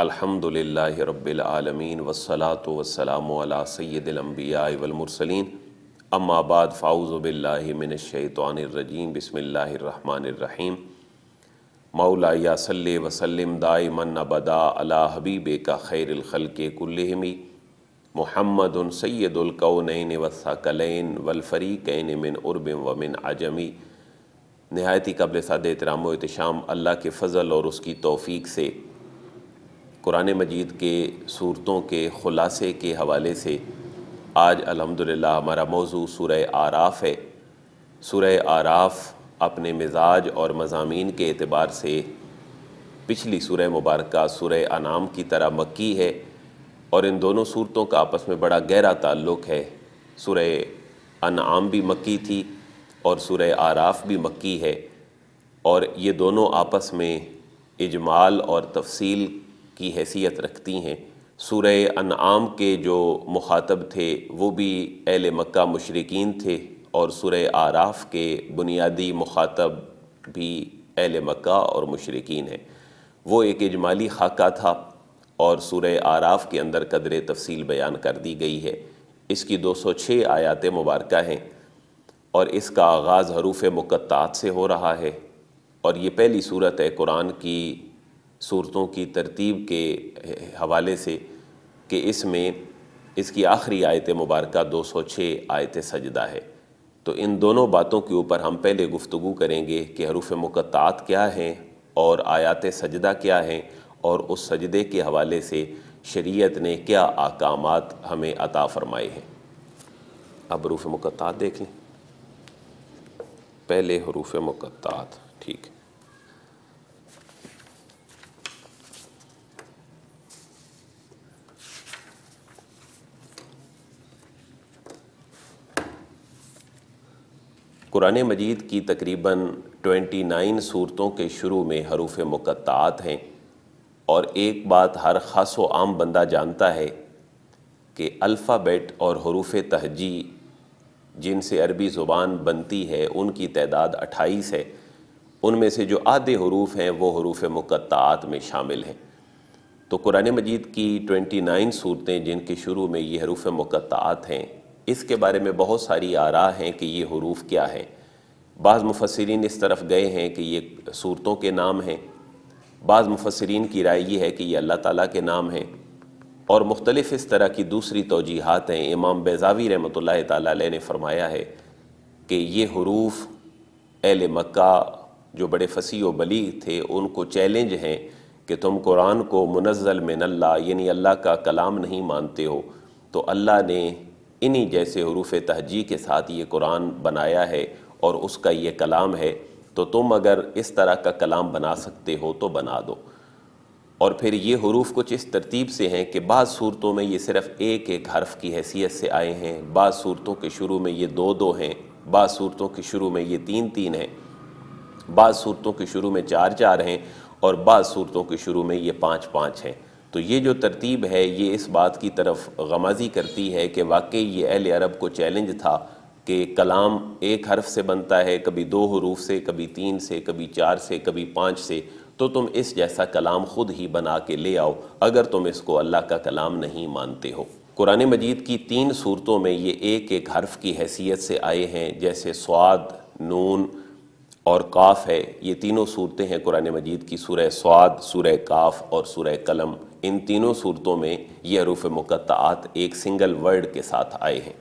अल्हम्दुलिल्लाहि रब्बिल आलमीन वस्सलातु वस्सलामु अला सय्यिदिल अंबिया वल मुरसलीन अम्मा बाद फ़ाऊज़ु बिल्लाहि मिनश शैतानिर रजीम बिस्मिल्लाहिर रहमानिर रहीम मौला या सल्ले वसल्लिम दाइमन अबदा अला हबीबे का खैरिल खल्के कुल्लिहिमी मुहम्मदुन सय्यदुल कौनैन वसकलैन वल फ़रीक़ैन मिन उर्बिन व मिन अजमी नहायती कबल साद एहतराम एहतशाम अल्लाह के फ़ज़ल और उसकी तौफ़ीक से कुरान मजीद के सूरतों के ख़ुलासे के हवाले से आज अल्हम्दुलिल्लाह हमारा मौजू सूरह आराफ़ है। सूरह आराफ़ अपने मिजाज और मजामी के अतबार से पिछली सूरह मुबारक सूरह अनाम की तरह मक्की है और इन दोनों सूरतों का आपस में बड़ा गहरा ताल्लुक़ है। सूरह अनाम भी मक्की थी और सूरह आराफ़ भी मक्की है और ये दोनों आपस में इजमाल और तफसील की हैसियत रखती हैं। सूरह अनाम के जो मुखातब थे, वो भी अहल मक्का मुशरकिन थे और सूरह आराफ़ के बुनियादी मुखातब भी अहल मक्का और मुशरकिन हैं। वो एक इजमाली खाका था और सूरह आराफ़ के अंदर कदर तफसील बयान कर दी गई है। इसकी 206 आयात मुबारक हैं और इसका आगाज़ हरूफ मुक़त्तात से हो रहा है और ये पहली सूरत है कुरान की सूरतों की तरतीब के हवाले से कि इसमें, इसकी आखिरी आयत मुबारक 206 आयत सजदा है। तो इन दोनों बातों के ऊपर हम पहले गुफ्तु करेंगे कि हरूफ मुक़त्तात क्या हैं और आयात सजदा क्या हैं और उस सजदे के हवाले से शरीयत ने क्या आकामात हमें अता फ़रमाए हैं। अब हरूफ मुक़त्तात देख लें। पहले हरूफ मुक़त्तात, ठीक। है कुरान मजीद की तकरीबन 29 सूरतों के शुरू में हरूफ मुक़त्तात हैं और एक बात हर ख़ास व आम बंदा जानता है कि अल्फ़ाबेट और हरूफ तहजी जिनसे अरबी ज़ुबान बनती है, उनकी तादाद अट्ठाईस है। उनमें से जो आधे हरूफ हैं, वो हरूफ मुक़त्तात में शामिल हैं। तो कुरान मजीद की 29 सूरतें जिनके शुरू में ये हरूफ मुक़त्तात हैं इसके बारे में बहुत सारी आरा हैं कि ये हरूफ क्या हैं। बाज़ मुफसरीन इस तरफ़ गए हैं कि ये सूरतों के नाम हैं। बाज़ मुफसरीन की राय ये है कि ये अल्लाह ताला के नाम हैं। और मुख्तलिफ़ इस तरह की दूसरी तोजीहत हैं। इमाम बेजावी रहमत ताली ने फरमाया है कि ये हरूफ अहल मक्का जो बड़े फसी व बली थे, उनको चैलेंज हैं कि तुम कुरान को मुनज़ल में अल्लाह यानी अल्लाह का कलाम नहीं मानते हो। तो अल्लाह ने इन्हीं जैसे हरूफ तहजी के साथ ये कुरान बनाया है और उसका ये कलाम है तो तुम अगर इस तरह का कलाम बना सकते हो तो बना दो। और फिर ये हरूफ कुछ इस तरतीब से हैं कि बाद सूरतों में ये सिर्फ़ एक एक हर्फ की हैसियत से आए हैं, बाद सूरतों के शुरू में ये दो दो हैं, बाद सूरतों के शुरू में ये तीन तीन हैं, बाद सूरतों के शुरू में चार चार हैं और बाद सूरतों के शुरू में ये पाँच पाँच हैं। तो ये जो तरतीब है, ये इस बात की तरफ़ गमाजी करती है कि वाकई ये अहल अरब को चैलेंज था कि कलाम एक हर्फ से बनता है, कभी दो हरूफ से, कभी तीन से, कभी चार से, कभी पाँच से। तो तुम इस जैसा कलाम ख़ुद ही बना के ले आओ, अगर तुम इसको अल्लाह का कलाम नहीं मानते हो। कुरान मजीद की तीन सूरतों में ये एक एक हर्फ की हैसियत से आए हैं, जैसे स्वाद, नून और काफ है, ये तीनों सूरतें हैं कुरान मजीद की, सूरह स्वाद, सूरह काफ और सूरह कलम। इन तीनों सूरतों में ये हरूफ मुक़त्तात एक सिंगल वर्ड के साथ आए हैं।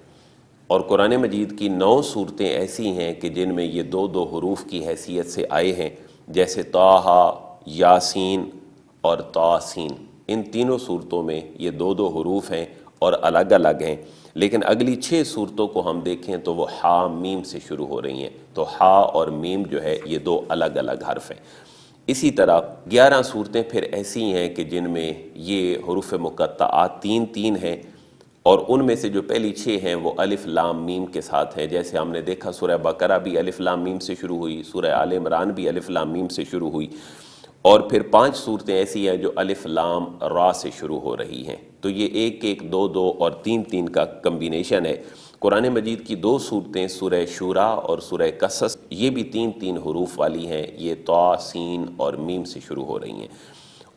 और कुरान मजीद की नौ सूरतें ऐसी हैं कि जिनमें ये दो दो हरूफ की हैसियत से आए हैं, जैसे ताहा, यासीन और तासीन। इन तीनों सूरतों में ये दो दो हरूफ हैं और अलग अलग हैं। लेकिन अगली छः सूरतों को हम देखें तो वो हा, मीम से शुरू हो रही हैं। तो हा और मीम जो है, ये दो अलग अलग हर्फ हैं। इसी तरह ग्यारह सूरतें फिर ऐसी हैं कि जिनमें ये हरूफ मुक़त्ता तीन तीन हैं और उनमें से जो पहली छः हैं, वो अलिफ, लाम, मीम के साथ हैं। जैसे हमने देखा, सूरह बकरा भी अलिफ, लाम, मीम से शुरू हुई, सूरह आल इमरान भी अलिफ, लाम, मीम से शुरू हुई। और फिर पाँच सूरतें ऐसी हैं जो अलिफ, लाम, रा से शुरू हो रही हैं। तो ये एक एक दो दो और तीन तीन का कम्बिनेशन है। कुरान मजीद की दो सूरतें, सुरह शुरा और सुरह कसस, ये भी तीन तीन हरूफ वाली हैं। ये तो सीन और मीम से शुरू हो रही हैं।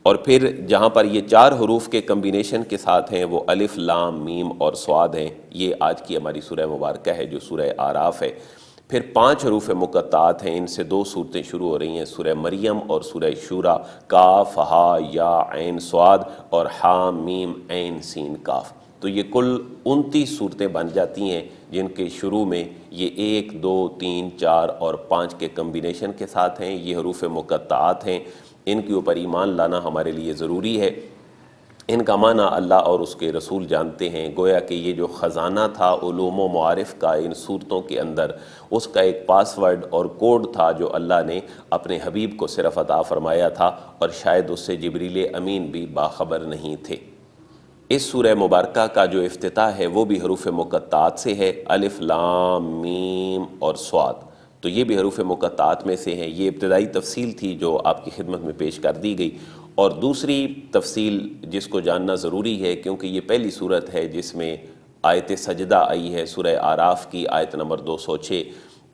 और फिर जहाँ पर ये चार हरूफ के कम्बिनेशन के साथ हैं, वो अलिफ, लाम, मीम और स्वाद हैं। ये आज की हमारी सूरह मुबारक है, जो सूरह आराफ है। फिर पाँच हरूफ मुकत्तात हैं, इनसे दो सूरतें शुरू हो रही हैं, सूरह मरियम और सूरह शूरा, काफ, हा, या, ऐन, स्वाद और हा, मीम, ऐन, सीन, काफ। तो ये कुल उनतीस सूरतें बन जाती हैं, जिनके शुरू में ये एक, दो, तीन, चार और पाँच के कम्बिनेशन के साथ हैं, ये हरूफ मुकत्तात हैं। इनके ऊपर ईमान लाना हमारे लिए ज़रूरी है। इनका माना अल्लाह और उसके रसूल जानते हैं। गोया कि ये जो ख़जाना था उलूम मारफ़ का इन सूरतों के अंदर, उसका एक पासवर्ड और कोड था जो अल्लाह ने अपने हबीब को सिर्फ़ अता फ़रमाया था और शायद उससे जबरील अमीन भी बाखबर नहीं थे। इस सूर मुबारक का जो अफ्ताह है, वो भी हरूफ मुकत्तात से है, अलिफ, लाम, मीम और स्वाद। तो ये भी हरूफ मुकत्तात में से हैं। ये इब्तदाई तफसील थी जो आपकी खिदमत में पेश कर दी गई। और दूसरी तफसील जिसको जानना ज़रूरी है, क्योंकि ये पहली सूरत है जिसमें आयत सजदा आई है, सुरह आराफ की आयत नंबर 206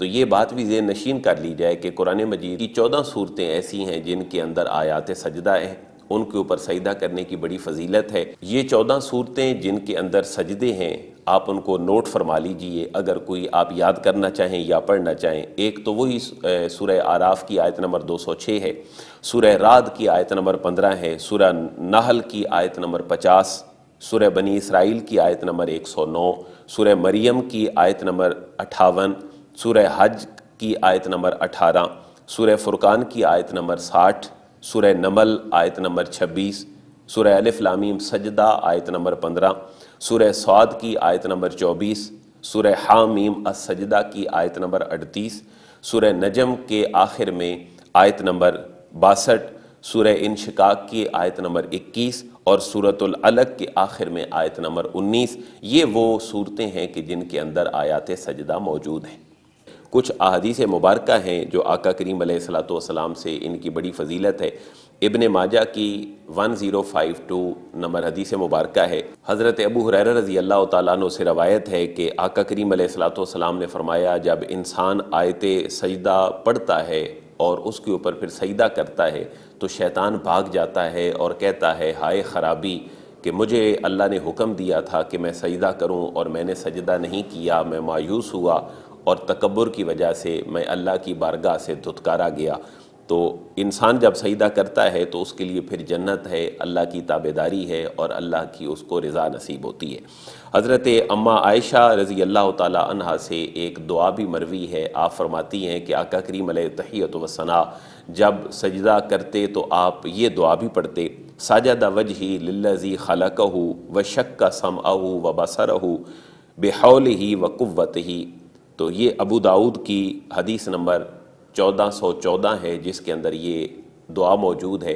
तो ये बात भी जेन नशीन कर ली जाए कि कुरान मजीद की चौदह सूरतें ऐसी हैं जिनके अंदर आयात सजदा हैं। उनके ऊपर सजदा करने की बड़ी फजीलत है। ये चौदह सूरतें जिनके अंदर सजदे हैं आप उनको नोट फरमा लीजिए, अगर कोई आप याद करना चाहें या पढ़ना चाहें। एक तो वही सूरह आराफ की आयत नंबर 206 है, सूरह राद की आयत नंबर 15 है, सूरह नाहल की आयत नंबर 50 सूरह बनी इसराइल की आयत नंबर 109 सूरह मरियम की आयत नंबर अट्ठावन सूरह हज की आयत नंबर 18 सूरह फ़ुरकान की आयत नंबर 60 सूरह नमल आयत नंबर 26 सूरह अलिफ्लामीम सजदा आयत नंबर 15 सूरह स्वाद की आयत नंबर चौबीस सूर्य हामीम असजदा की आयत नंबर अड़तीस सूर्य नजम के आखिर में आयत नंबर बासठ सूर्य इनशिकाक की आयत नंबर 21 और सूरतुल अलग के आखिर में आयत नंबर 19 ये वो सूरतें हैं कि जिनके अंदर आयात सजदा मौजूद हैं। कुछ अहदीस मुबारक हैं जो आका करीम सलाम से इनकी बड़ी फजीलत है। इबन माजा की 1052 नंबर हदीस मुबारक है। हज़रत अबू हुरैर रज़ी अल्लाह तु से रवायत है कि आका करीम सलाम ने फरमाया, जब इंसान आयत सजदा पढ़ता है और उसके ऊपर फिर सजदा करता है तो शैतान भाग जाता है और कहता है, हाय ख़राबी, कि मुझे अल्लाह ने हुक्म दिया था कि मैं सजदा करूँ और मैंने सजदा नहीं किया, मैं मायूस हुआ। और तकबर की वजह से मैं अल्लाह की बारगाह से धुतकारा गया। तो इंसान जब सईदा करता है तो उसके लिए फिर जन्नत है, अल्लाह की ताबेदारी है और अल्लाह की उसको रज़ा नसीब होती है। हज़रत अम्मा आयशा रज़ी अल्लाह तहा से एक दुआ भी मरवी है। आप फरमाती हैं कि, आका करीम तहीत वसना जब सजदा करते तो आप ये दुआ भी पढ़ते साजा साजदा वजही लल्लजी खलकहू व शक का सम आहू व बसरहू बेहौल ही व कुत ही तो ये अबू दाऊद की हदीस नंबर 1414 है, जिसके अंदर ये दुआ मौजूद है।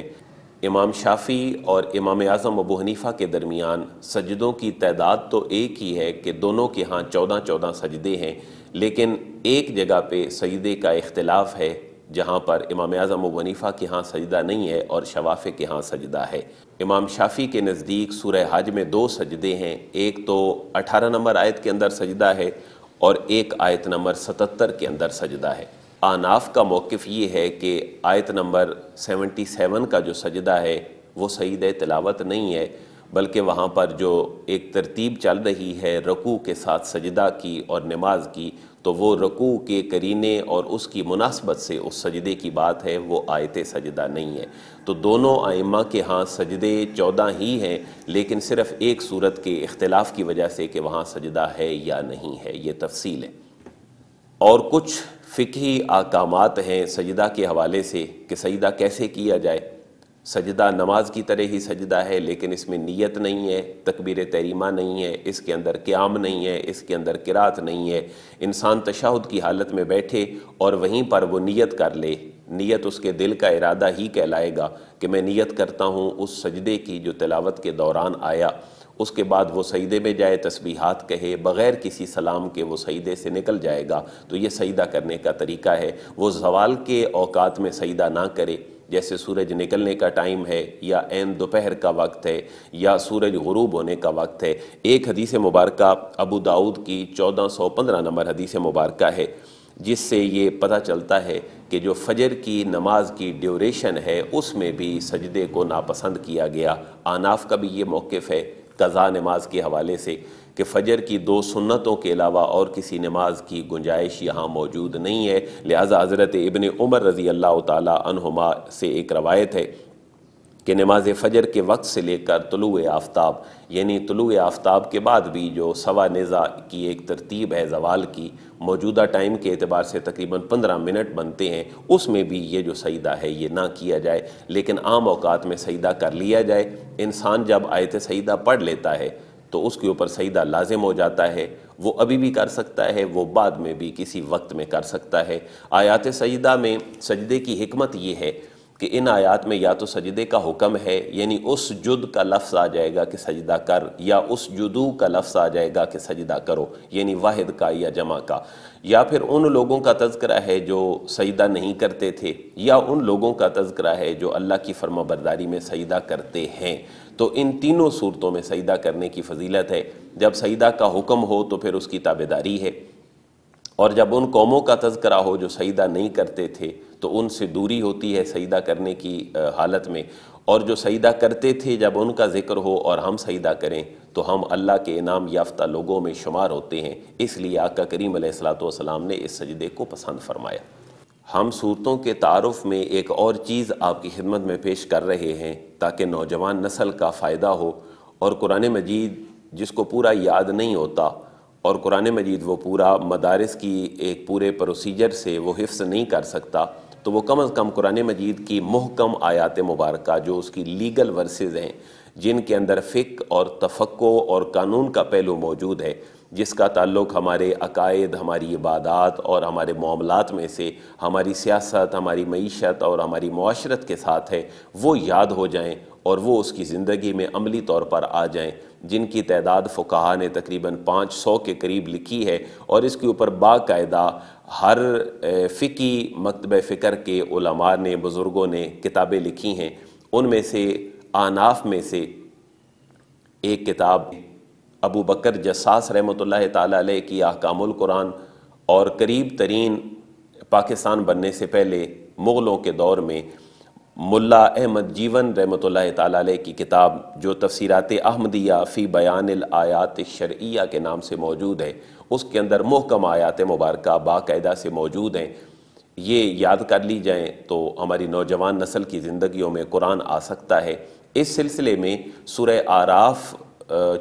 इमाम शाफ़ी और इमाम आज़म अबू हनीफ़ा के दरमियान सजदों की तादाद तो एक ही है कि दोनों के यहाँ चौदह चौदह सजदे हैं, लेकिन एक जगह पे सजदे का इख्तलाफ है, जहाँ पर इमाम आज़म अबू हनीफ़ा के यहाँ सजदा नहीं है और शवाफ़े के यहाँ सजदा है। इमाम शाफ़ी के नज़दीक सूरह हज में दो सजदे हैं, एक तो अठारह नंबर आयत के अंदर सजदा है और एक आयत नंबर सतहत्तर के अंदर सजदा है। आनाफ का मौक़ ये है कि आयत नंबर 77 का जो सजदा है, वो सईद तलावत नहीं है, बल्कि वहाँ पर जो एक तरतीब चल रही है, रकू के साथ सजदा की और नमाज़ की तो वो रकू के करीने और उसकी मुनासबत से उस सजदे की बात है, वो आयत सजदा नहीं है। तो दोनों आइमा के यहाँ सजदे चौदह ही हैं, लेकिन सिर्फ़ एक सूरत के अख्तिलाफ़ की वजह से कि वहाँ सजदा है या नहीं है, ये तफसील है। और कुछ फ़िकी आकामात हैं सजदा के हवाले से कि सजदा कैसे किया जाए। सजदा नमाज़ की तरह ही सजदा है, लेकिन इसमें नीयत नहीं है, तकबीर तरीमा नहीं है, इसके अंदर क़्याम नहीं है, इसके अंदर किरात नहीं है। इंसान तशाहुद की हालत में बैठे और वहीं पर वो नीयत कर ले। नीयत उसके दिल का इरादा ही कहलाएगा कि मैं नीयत करता हूँ उस सजदे की जो तिलावत के दौरान आया। उसके बाद वो सईदे में जाए, तस्बीहात कहे, बग़ैर किसी सलाम के वो सईदे से निकल जाएगा। तो ये सईदा करने का तरीका है। वो जवाल के अवकात में सईदा ना करे। जैसे सूरज निकलने का टाइम है, या एन दोपहर का वक्त है, या सूरज गरूब होने का वक्त है, एक हदीस मुबारक अबू दाऊद की 1415 नंबर हदीस मुबारक है, जिससे ये पता चलता है कि जो फजर की नमाज़ की ड्यूरेशन है, उसमें भी सजदे को नापसंद किया गया। आनाफ का भी ये मौक़ है, कज़ा नमाज़ के हवाले से। कि फ़जर की दो सुन्नतों के अलावा और किसी नमाज़ की गुंजाइश यहाँ मौजूद नहीं है। लिहाजा हज़रत इबन उमर रज़ी अल्लाह तहुमा से एक रवायत है कि नमाज़ फ़जर के वक्त से लेकर तलु आफ्ताब, यानी तलु आफ्ताब के बाद भी जो सवा नज़ा की एक तरतीब है जवाल की, मौजूदा टाइम के अतबार से तकरीबन पंद्रह मिनट बनते हैं। उसमें भी ये जो सईदा है, ये ना किया जाए, लेकिन आम अवकात में सईदा कर लिया जाए। इंसान जब आयत सईदा पढ़ लेता है तो उसके ऊपर सईदा लाजिम हो जाता है, वो अभी भी कर सकता है, वो बाद में भी किसी वक्त में कर सकता है। आयात सईदा में सजदे की हमत ये है कि इन आयात में या तो सजदे का हुक्म है, यानी उस जुद का लफ्ज़ आ जाएगा कि सजदा कर, या उस जुदू का लफ्ज़ आ जाएगा कि सजदा करो, यानी वाहिद का या जमा का। या फिर उन लोगों का तस्करा है जो सजदा नहीं करते थे, या उन लोगों का तस्करा है जो अल्लाह की फर्मा बरदारी में सजदा करते हैं। तो इन तीनों सूरतों में सईदा करने की फजीलत है। जब सईदा का हुक्म हो तो फिर उसकी ताबेदारी है। और जब उन कौमों का तस्करा हो जो सईदा नहीं करते थे तो उनसे दूरी होती है सईदा करने की हालत में। और जो सईदा करते थे, जब उनका ज़िक्र हो और हम सईदा करें तो हम अल्लाह के इनाम याफ्ता लोगों में शुमार होते हैं। इसलिए आका करीम सलाम ने इस सजदे को पसंद फरमाया। हम सूरतों के तारफ़ में एक और चीज़ आपकी खिदमत में पेश कर रहे हैं, ताकि नौजवान नस्ल का फ़ायदा हो और कुरान मजीद जिसको पूरा याद नहीं होता और कुरान मजीद वो पूरा मदारस की एक पूरे प्रोसीजर से वो हिफ्स नहीं कर सकता तो वो कम अज़ कम कुरान मजीद की महकम आयात मुबारक जो उसकी लीगल वर्सेज हैं, जिनके अंदर फ़िक और तफ़क्को और कानून का पहलू मौजूद है जिसका ताल्लुक़ हमारे अकायद, हमारी इबादत और हमारे मामलात में से हमारी सियासत, हमारी मीशत और हमारी माशरत के साथ है, वो याद हो जाएँ और वो उसकी ज़िंदगी में अमली तौर पर आ जाएँ, जिनकी तादाद फ़ुकाहा ने तकरीबन पाँच सौ के करीब लिखी है और इसके ऊपर बाकायदा हर फ़िकी, मकतब फ़िक्र के उलमा ने, बुज़ुर्गों ने किताबें लिखी हैं। उनमें से, आनाफ में से एक किताब अबू बकर जसास रहमत ताली की अहकामुल कुरान और करीब तरीन पाकिस्तान बनने से पहले मुग़लों के दौर में मुल्ला अहमद जीवन रहमत ताली की किताब जो तफसीरत अहमदिया फ़ी बयान आयात शर्या के नाम से मौजूद है, उसके अंदर महकम आयात मुबारक बाकायदा से मौजूद हैं। ये याद कर ली जाएँ तो हमारी नौजवान नस्ल की ज़िंदगियों में कुरान आ सकता है। इस सिलसिले में सुर आराफ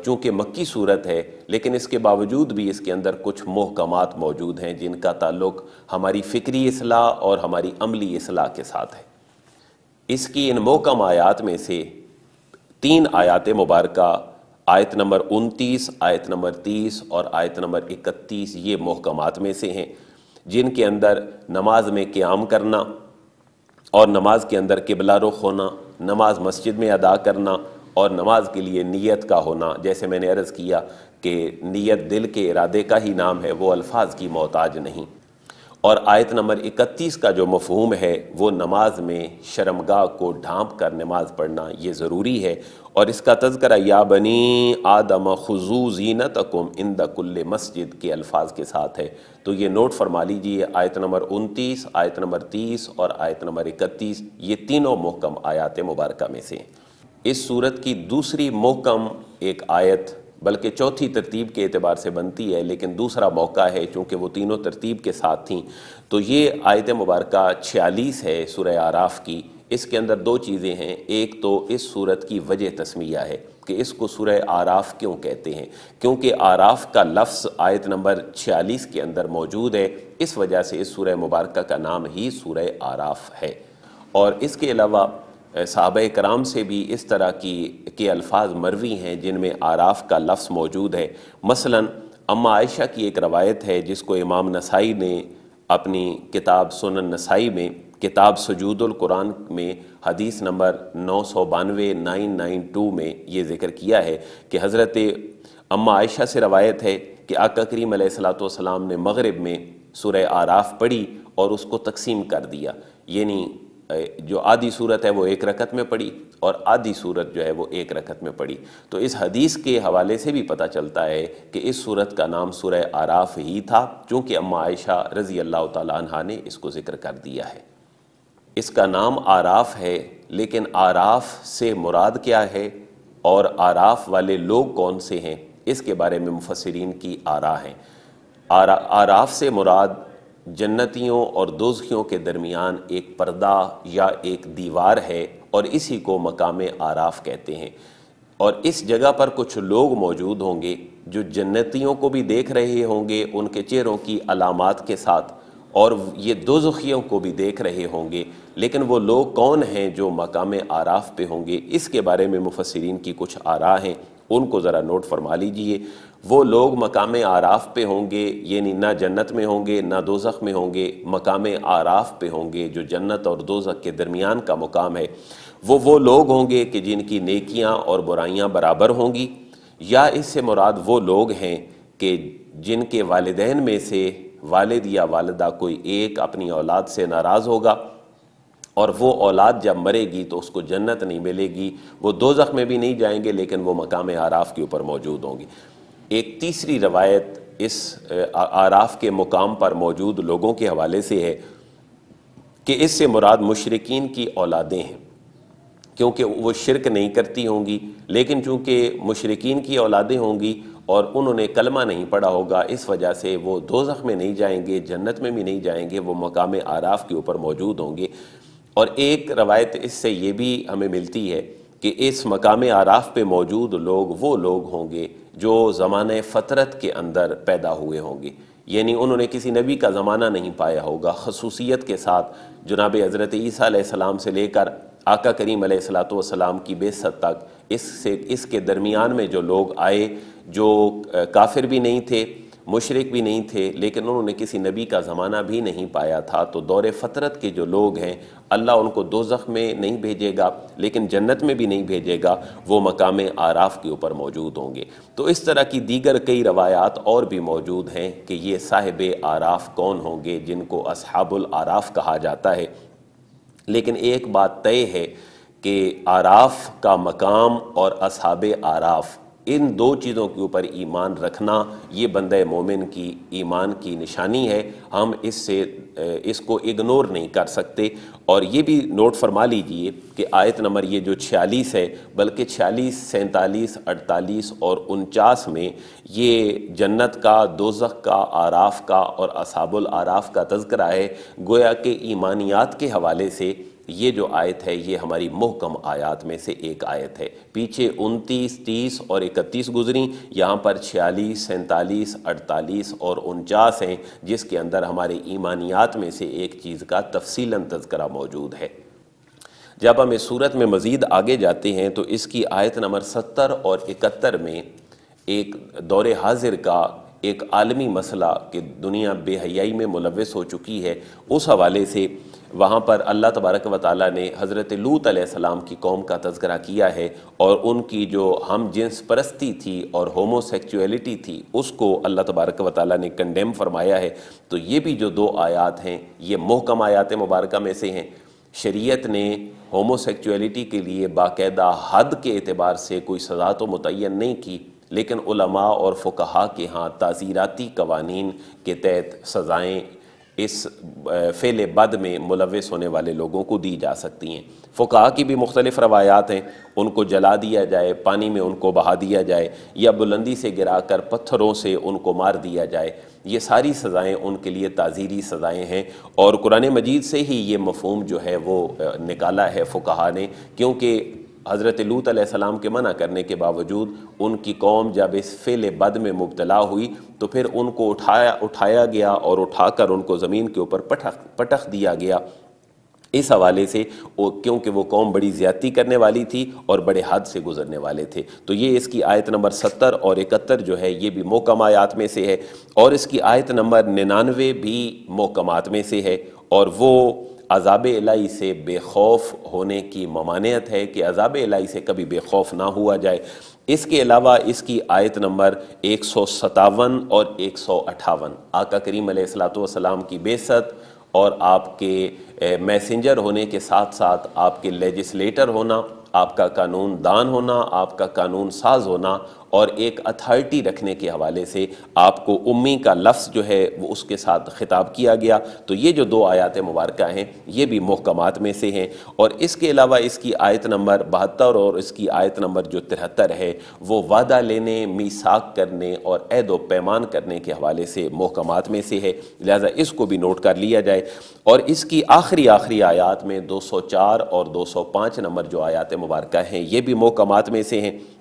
चूँकि मक्की सूरत है लेकिन इसके बावजूद भी इसके अंदर कुछ महकमात मौजूद हैं जिनका ताल्लुक़ हमारी फ़िक्री असलाह और हमारी अमली असलाह के साथ है। इसकी इन मोकम आयात में से तीन आयात मुबारक आयत नंबर 29, आयत नंबर 30 और आयत नंबर 31 ये महकमात में से हैं जिनके अंदर नमाज़ में क़्याम करना और नमाज़ के अंदर किबला रुख होना नमाज़ मस्जिद में अदा करना और नमाज़ के लिए नीयत का होना जैसे मैंने अर्ज़ किया कि नीयत दिल के इरादे का ही नाम है वो अल्फाज की मोहताज नहीं। और आयत नंबर 31 का जो मफहूम है वो नमाज़ में शर्मगाह को ढांप कर नमाज़ पढ़ना ये ज़रूरी है। और इसका तस्करा या बनी आदम खजू जीनत अकुम इन दकुल्ल मस्जिद के अल्फाज के साथ है। तो ये नोट फरमा लीजिए आयत नंबर 29, आयत नंबर 30 और आयत नंबर 31 ये तीनों महकम आयात मुबारक में से इस सूरत की दूसरी महकम एक आयत, बल्कि चौथी तरतीब के अतबार से बनती है, लेकिन दूसरा मौका है, चूँकि वो तीनों तरतीब के साथ थी। तो ये आयत मुबारक छियालीस है सुर आराफ की। इसके अंदर दो चीज़ें हैं। एक तो इस सूरत की वजह तस्मिया है कि इसको सुर आराफ क्यों कहते हैं? क्योंकि आराफ का लफ्ज़ आयत नंबर छियालीस के अंदर मौजूद है। इस वजह से इस सूर मुबारक का नाम ही सुर आराफ है। और इसके अलावा साहब कराम से भी इस तरह की, के अल्फाज मरवी हैं, जिनमें आराफ का लफ्ज़ मौजूद है। मसलन, अम्मा आयशा की एक रवायत है, जिसको इमाम नसाई ने अपनी किताब सुनन नसाई में, किताब सजूदुल कुरान में, हदीस नंबर नौ सौ बानवे, नाइन नाइन टू में ये ज़िक्र किया है कि हज़रत अम्मा आयशा से रवायत है कि आका करीम सलाम ने मगरब में सुर आराफ पढ़ी और उसको तकसीम कर दिया। यानी जो आधी सूरत है वो एक रकत में पड़ी और आधी सूरत जो है वो एक रकत में पड़ी। तो इस हदीस के हवाले से भी पता चलता है कि इस सूरत का नाम सूरह आराफ ही था चूँकि अम्मा आयशा रज़ी अल्लाह तहा ने इसको ज़िक्र कर दिया है। इसका नाम आराफ है लेकिन आराफ से मुराद क्या है और आराफ वाले लोग कौन से हैं? इसके बारे में मुफसरीन की आरा हैं। आरा, आराफ से मुराद जन्नतियों और दोजखियों के दरमियान एक पर्दा या एक दीवार है और इसी को मकाम आराफ कहते हैं। और इस जगह पर कुछ लोग मौजूद होंगे जो जन्नतियों को भी देख रहे होंगे, उनके चेहरों की अलामत के साथ, और ये दोजखियों को भी देख रहे होंगे। लेकिन वो लोग कौन हैं जो मकाम आराफ पे होंगे? इसके बारे में मुफसरीन की कुछ आरा हैं। उनको ज़रा नोट फरमा लीजिए। वो लोग मकाम आराफ पे होंगे, यानी ना जन्नत में होंगे, ना दोजख में होंगे, मकाम आराफ पे होंगे, जो जन्नत और दोजख के दरमियान का मुकाम है। वो वो लोग होंगे कि जिनकी नेकियाँ और बुराइयाँ बराबर होंगी। या इससे मुराद वो लोग हैं कि जिनके वालदेन में से वालद या वालदा कोई एक अपनी औलाद से नाराज़ होगा। और वो औलाद जब मरेगी तो उसको जन्नत नहीं मिलेगी। वो दो में भी नहीं जाएँगे, लेकिन वो मकाम आराफ के ऊपर मौजूद होंगे। एक तीसरी रवायत इस आराफ के मुकाम पर मौजूद लोगों के हवाले से है कि इससे मुराद मुशरकिन की औलादें हैं। क्योंकि वो शिरक नहीं करती होंगी, लेकिन चूँकि मुशरकिन की औलादें होंगी और उन्होंने कलमा नहीं पढ़ा होगा, इस वजह से वो दो में नहीं जाएँगे, जन्नत में भी नहीं जाएँगे, वो मकाम आराफ के ऊपर मौजूद होंगे। और एक रवायत इससे ये भी हमें मिलती है कि इस मकाम आराफ पे मौजूद लोग वो लोग होंगे जो ज़माने फ़तरत के अंदर पैदा हुए होंगे। यानी उन्होंने किसी नबी का ज़माना नहीं पाया होगा। खसूसियत के साथ जनाब हज़रत ईसा से लेकर आका करीम सलाम की बेसत तक इससे, इसके दरमियान में जो लोग आए, जो काफिर भी नहीं थे मुशरक भी नहीं थे, लेकिन उन्होंने किसी नबी का ज़माना भी नहीं पाया था। तो दौर फ़तरत के जो लोग हैं, अल्लाह उनको दो में नहीं भेजेगा, लेकिन जन्नत में भी नहीं भेजेगा, वो मकाम आराफ के ऊपर मौजूद होंगे। तो इस तरह की दीगर कई रवायात और भी मौजूद हैं कि ये साहिब आराफ कौन होंगे, जिनको असहाबुल आराफ कहा जाता है। लेकिन एक बात तय है कि आराफ का मकाम और असहाब आराफ इन दो चीज़ों के ऊपर ईमान रखना, ये बंद मोमिन की ईमान की निशानी है। हम इससे इसको इग्नोर नहीं कर सकते। और ये भी नोट फरमा लीजिए कि आयत नंबर ये जो छियालीस है, बल्कि छियालीस, सैंतालीस, अड़तालीस और उनचास में ये जन्नत का, दोजख का, आराफ का और असाबुल आराफ का तस्करा है। गोया के ईमानियात के हवाले से ये जो आयत है, ये हमारी मोहकम आयात में से एक आयत है। पीछे उनतीस, तीस और इकतीस गुजरी, यहाँ पर छियालीस, सैंतालीस, अड़तालीस और उनचास हैं, जिसके अंदर हमारे ईमानियात में से एक चीज़ का तफसीला तस्करा मौजूद है। जब हम इस सूरत में मज़ीद आगे जाते हैं तो इसकी आयत नंबर सत्तर और इकहत्तर में एक दौर हाजिर का एक आलमी मसला कि दुनिया बेहयाई में मुलवस हो चुकी है, उस हवाले से वहाँ पर अल्लाह तबारक व ताली ने हज़रत लूत सलाम की कौम का तस्करा किया है और उनकी जो हम जिन्स परस्ती थी और होमोसेक्चुअलिटी थी, उसको अल्लाह तबारक व ताली ने कंडेम फरमाया है। तो ये भी जो दो आयात हैं, ये मोहकम आयात मुबारक में से हैं। शरीयत ने होमोसेक्चुअलिटी के लिए बाकायदा हद के अतबार से कोई सज़ा तो मुतन नहीं की, लेकिन और फ़ुकहा के यहाँ ताज़ीराती कवानीन के तहत सज़ाएँ इस फ़ेल बद में मुलविस होने वाले लोगों को दी जा सकती हैं। फ़ुका की भी मुख्तलिफ़ रवायात हैं। उनको जला दिया जाए, पानी में उनको बहा दिया जाए, या बुलंदी से गिरा कर पत्थरों से उनको मार दिया जाए। ये सारी सज़ाएँ उनके लिए ताज़ीरी सज़ाएँ हैं। और कुरान मजीद से ही ये मफहम जो है वो निकाला है फ़ुकहा ने, क्योंकि हज़रत लूत सलाम के मना करने के बावजूद उनकी कौम जब इस फ़ेल बद में मुबतला हुई तो फिर उनको उठाया उठाया गया और उठाकर उनको ज़मीन के ऊपर पटख पटख दिया गया। इस हवाले से क्योंकि वो कौम बड़ी ज़्यादती करने वाली थी और बड़े हद से गुजरने वाले थे। तो ये इसकी आयत नंबर सत्तर और इकहत्तर जो है, ये भी मोकम आयात में से है। और इसकी आयत नंबर निन्यानवे भी मोकमात में से है। और वो अजाब इलाई से बेखौफ होने की ममानियत है कि अजाब इलाई से कभी बेखौफ ना हुआ जाए। इसके अलावा इसकी आयत नंबर एक सौ सतावन और एक सौ अठावन। आका करीम सलाम की बेसत और आपके मैसेंजर होने के साथ साथ आपके लेजिस्लेटर होना, आपका कानून दान होना, आपका कानून साज होना और एक अथॉरिटी रखने के हवाले से आपको उम्मी का लफ्ज़ जो है वो उसके साथ ख़िताब किया गया। तो ये जो दो आयात मुबारक हैं, ये भी महकमात में से हैं। और इसके अलावा इसकी आयत नंबर बहत्तर और इसकी आयत नंबर जो तिहत्तर है, वो वादा लेने, मीसाक करने और ऐद पैमान करने के हवाले से महकमात में से है। लिहाजा इसको भी नोट कर लिया जाए। और इसकी आखिरी आखिरी आयात में 204 और 205 नंबर जो आयात मुबारक हैं, ये भी महकमात में से हैं।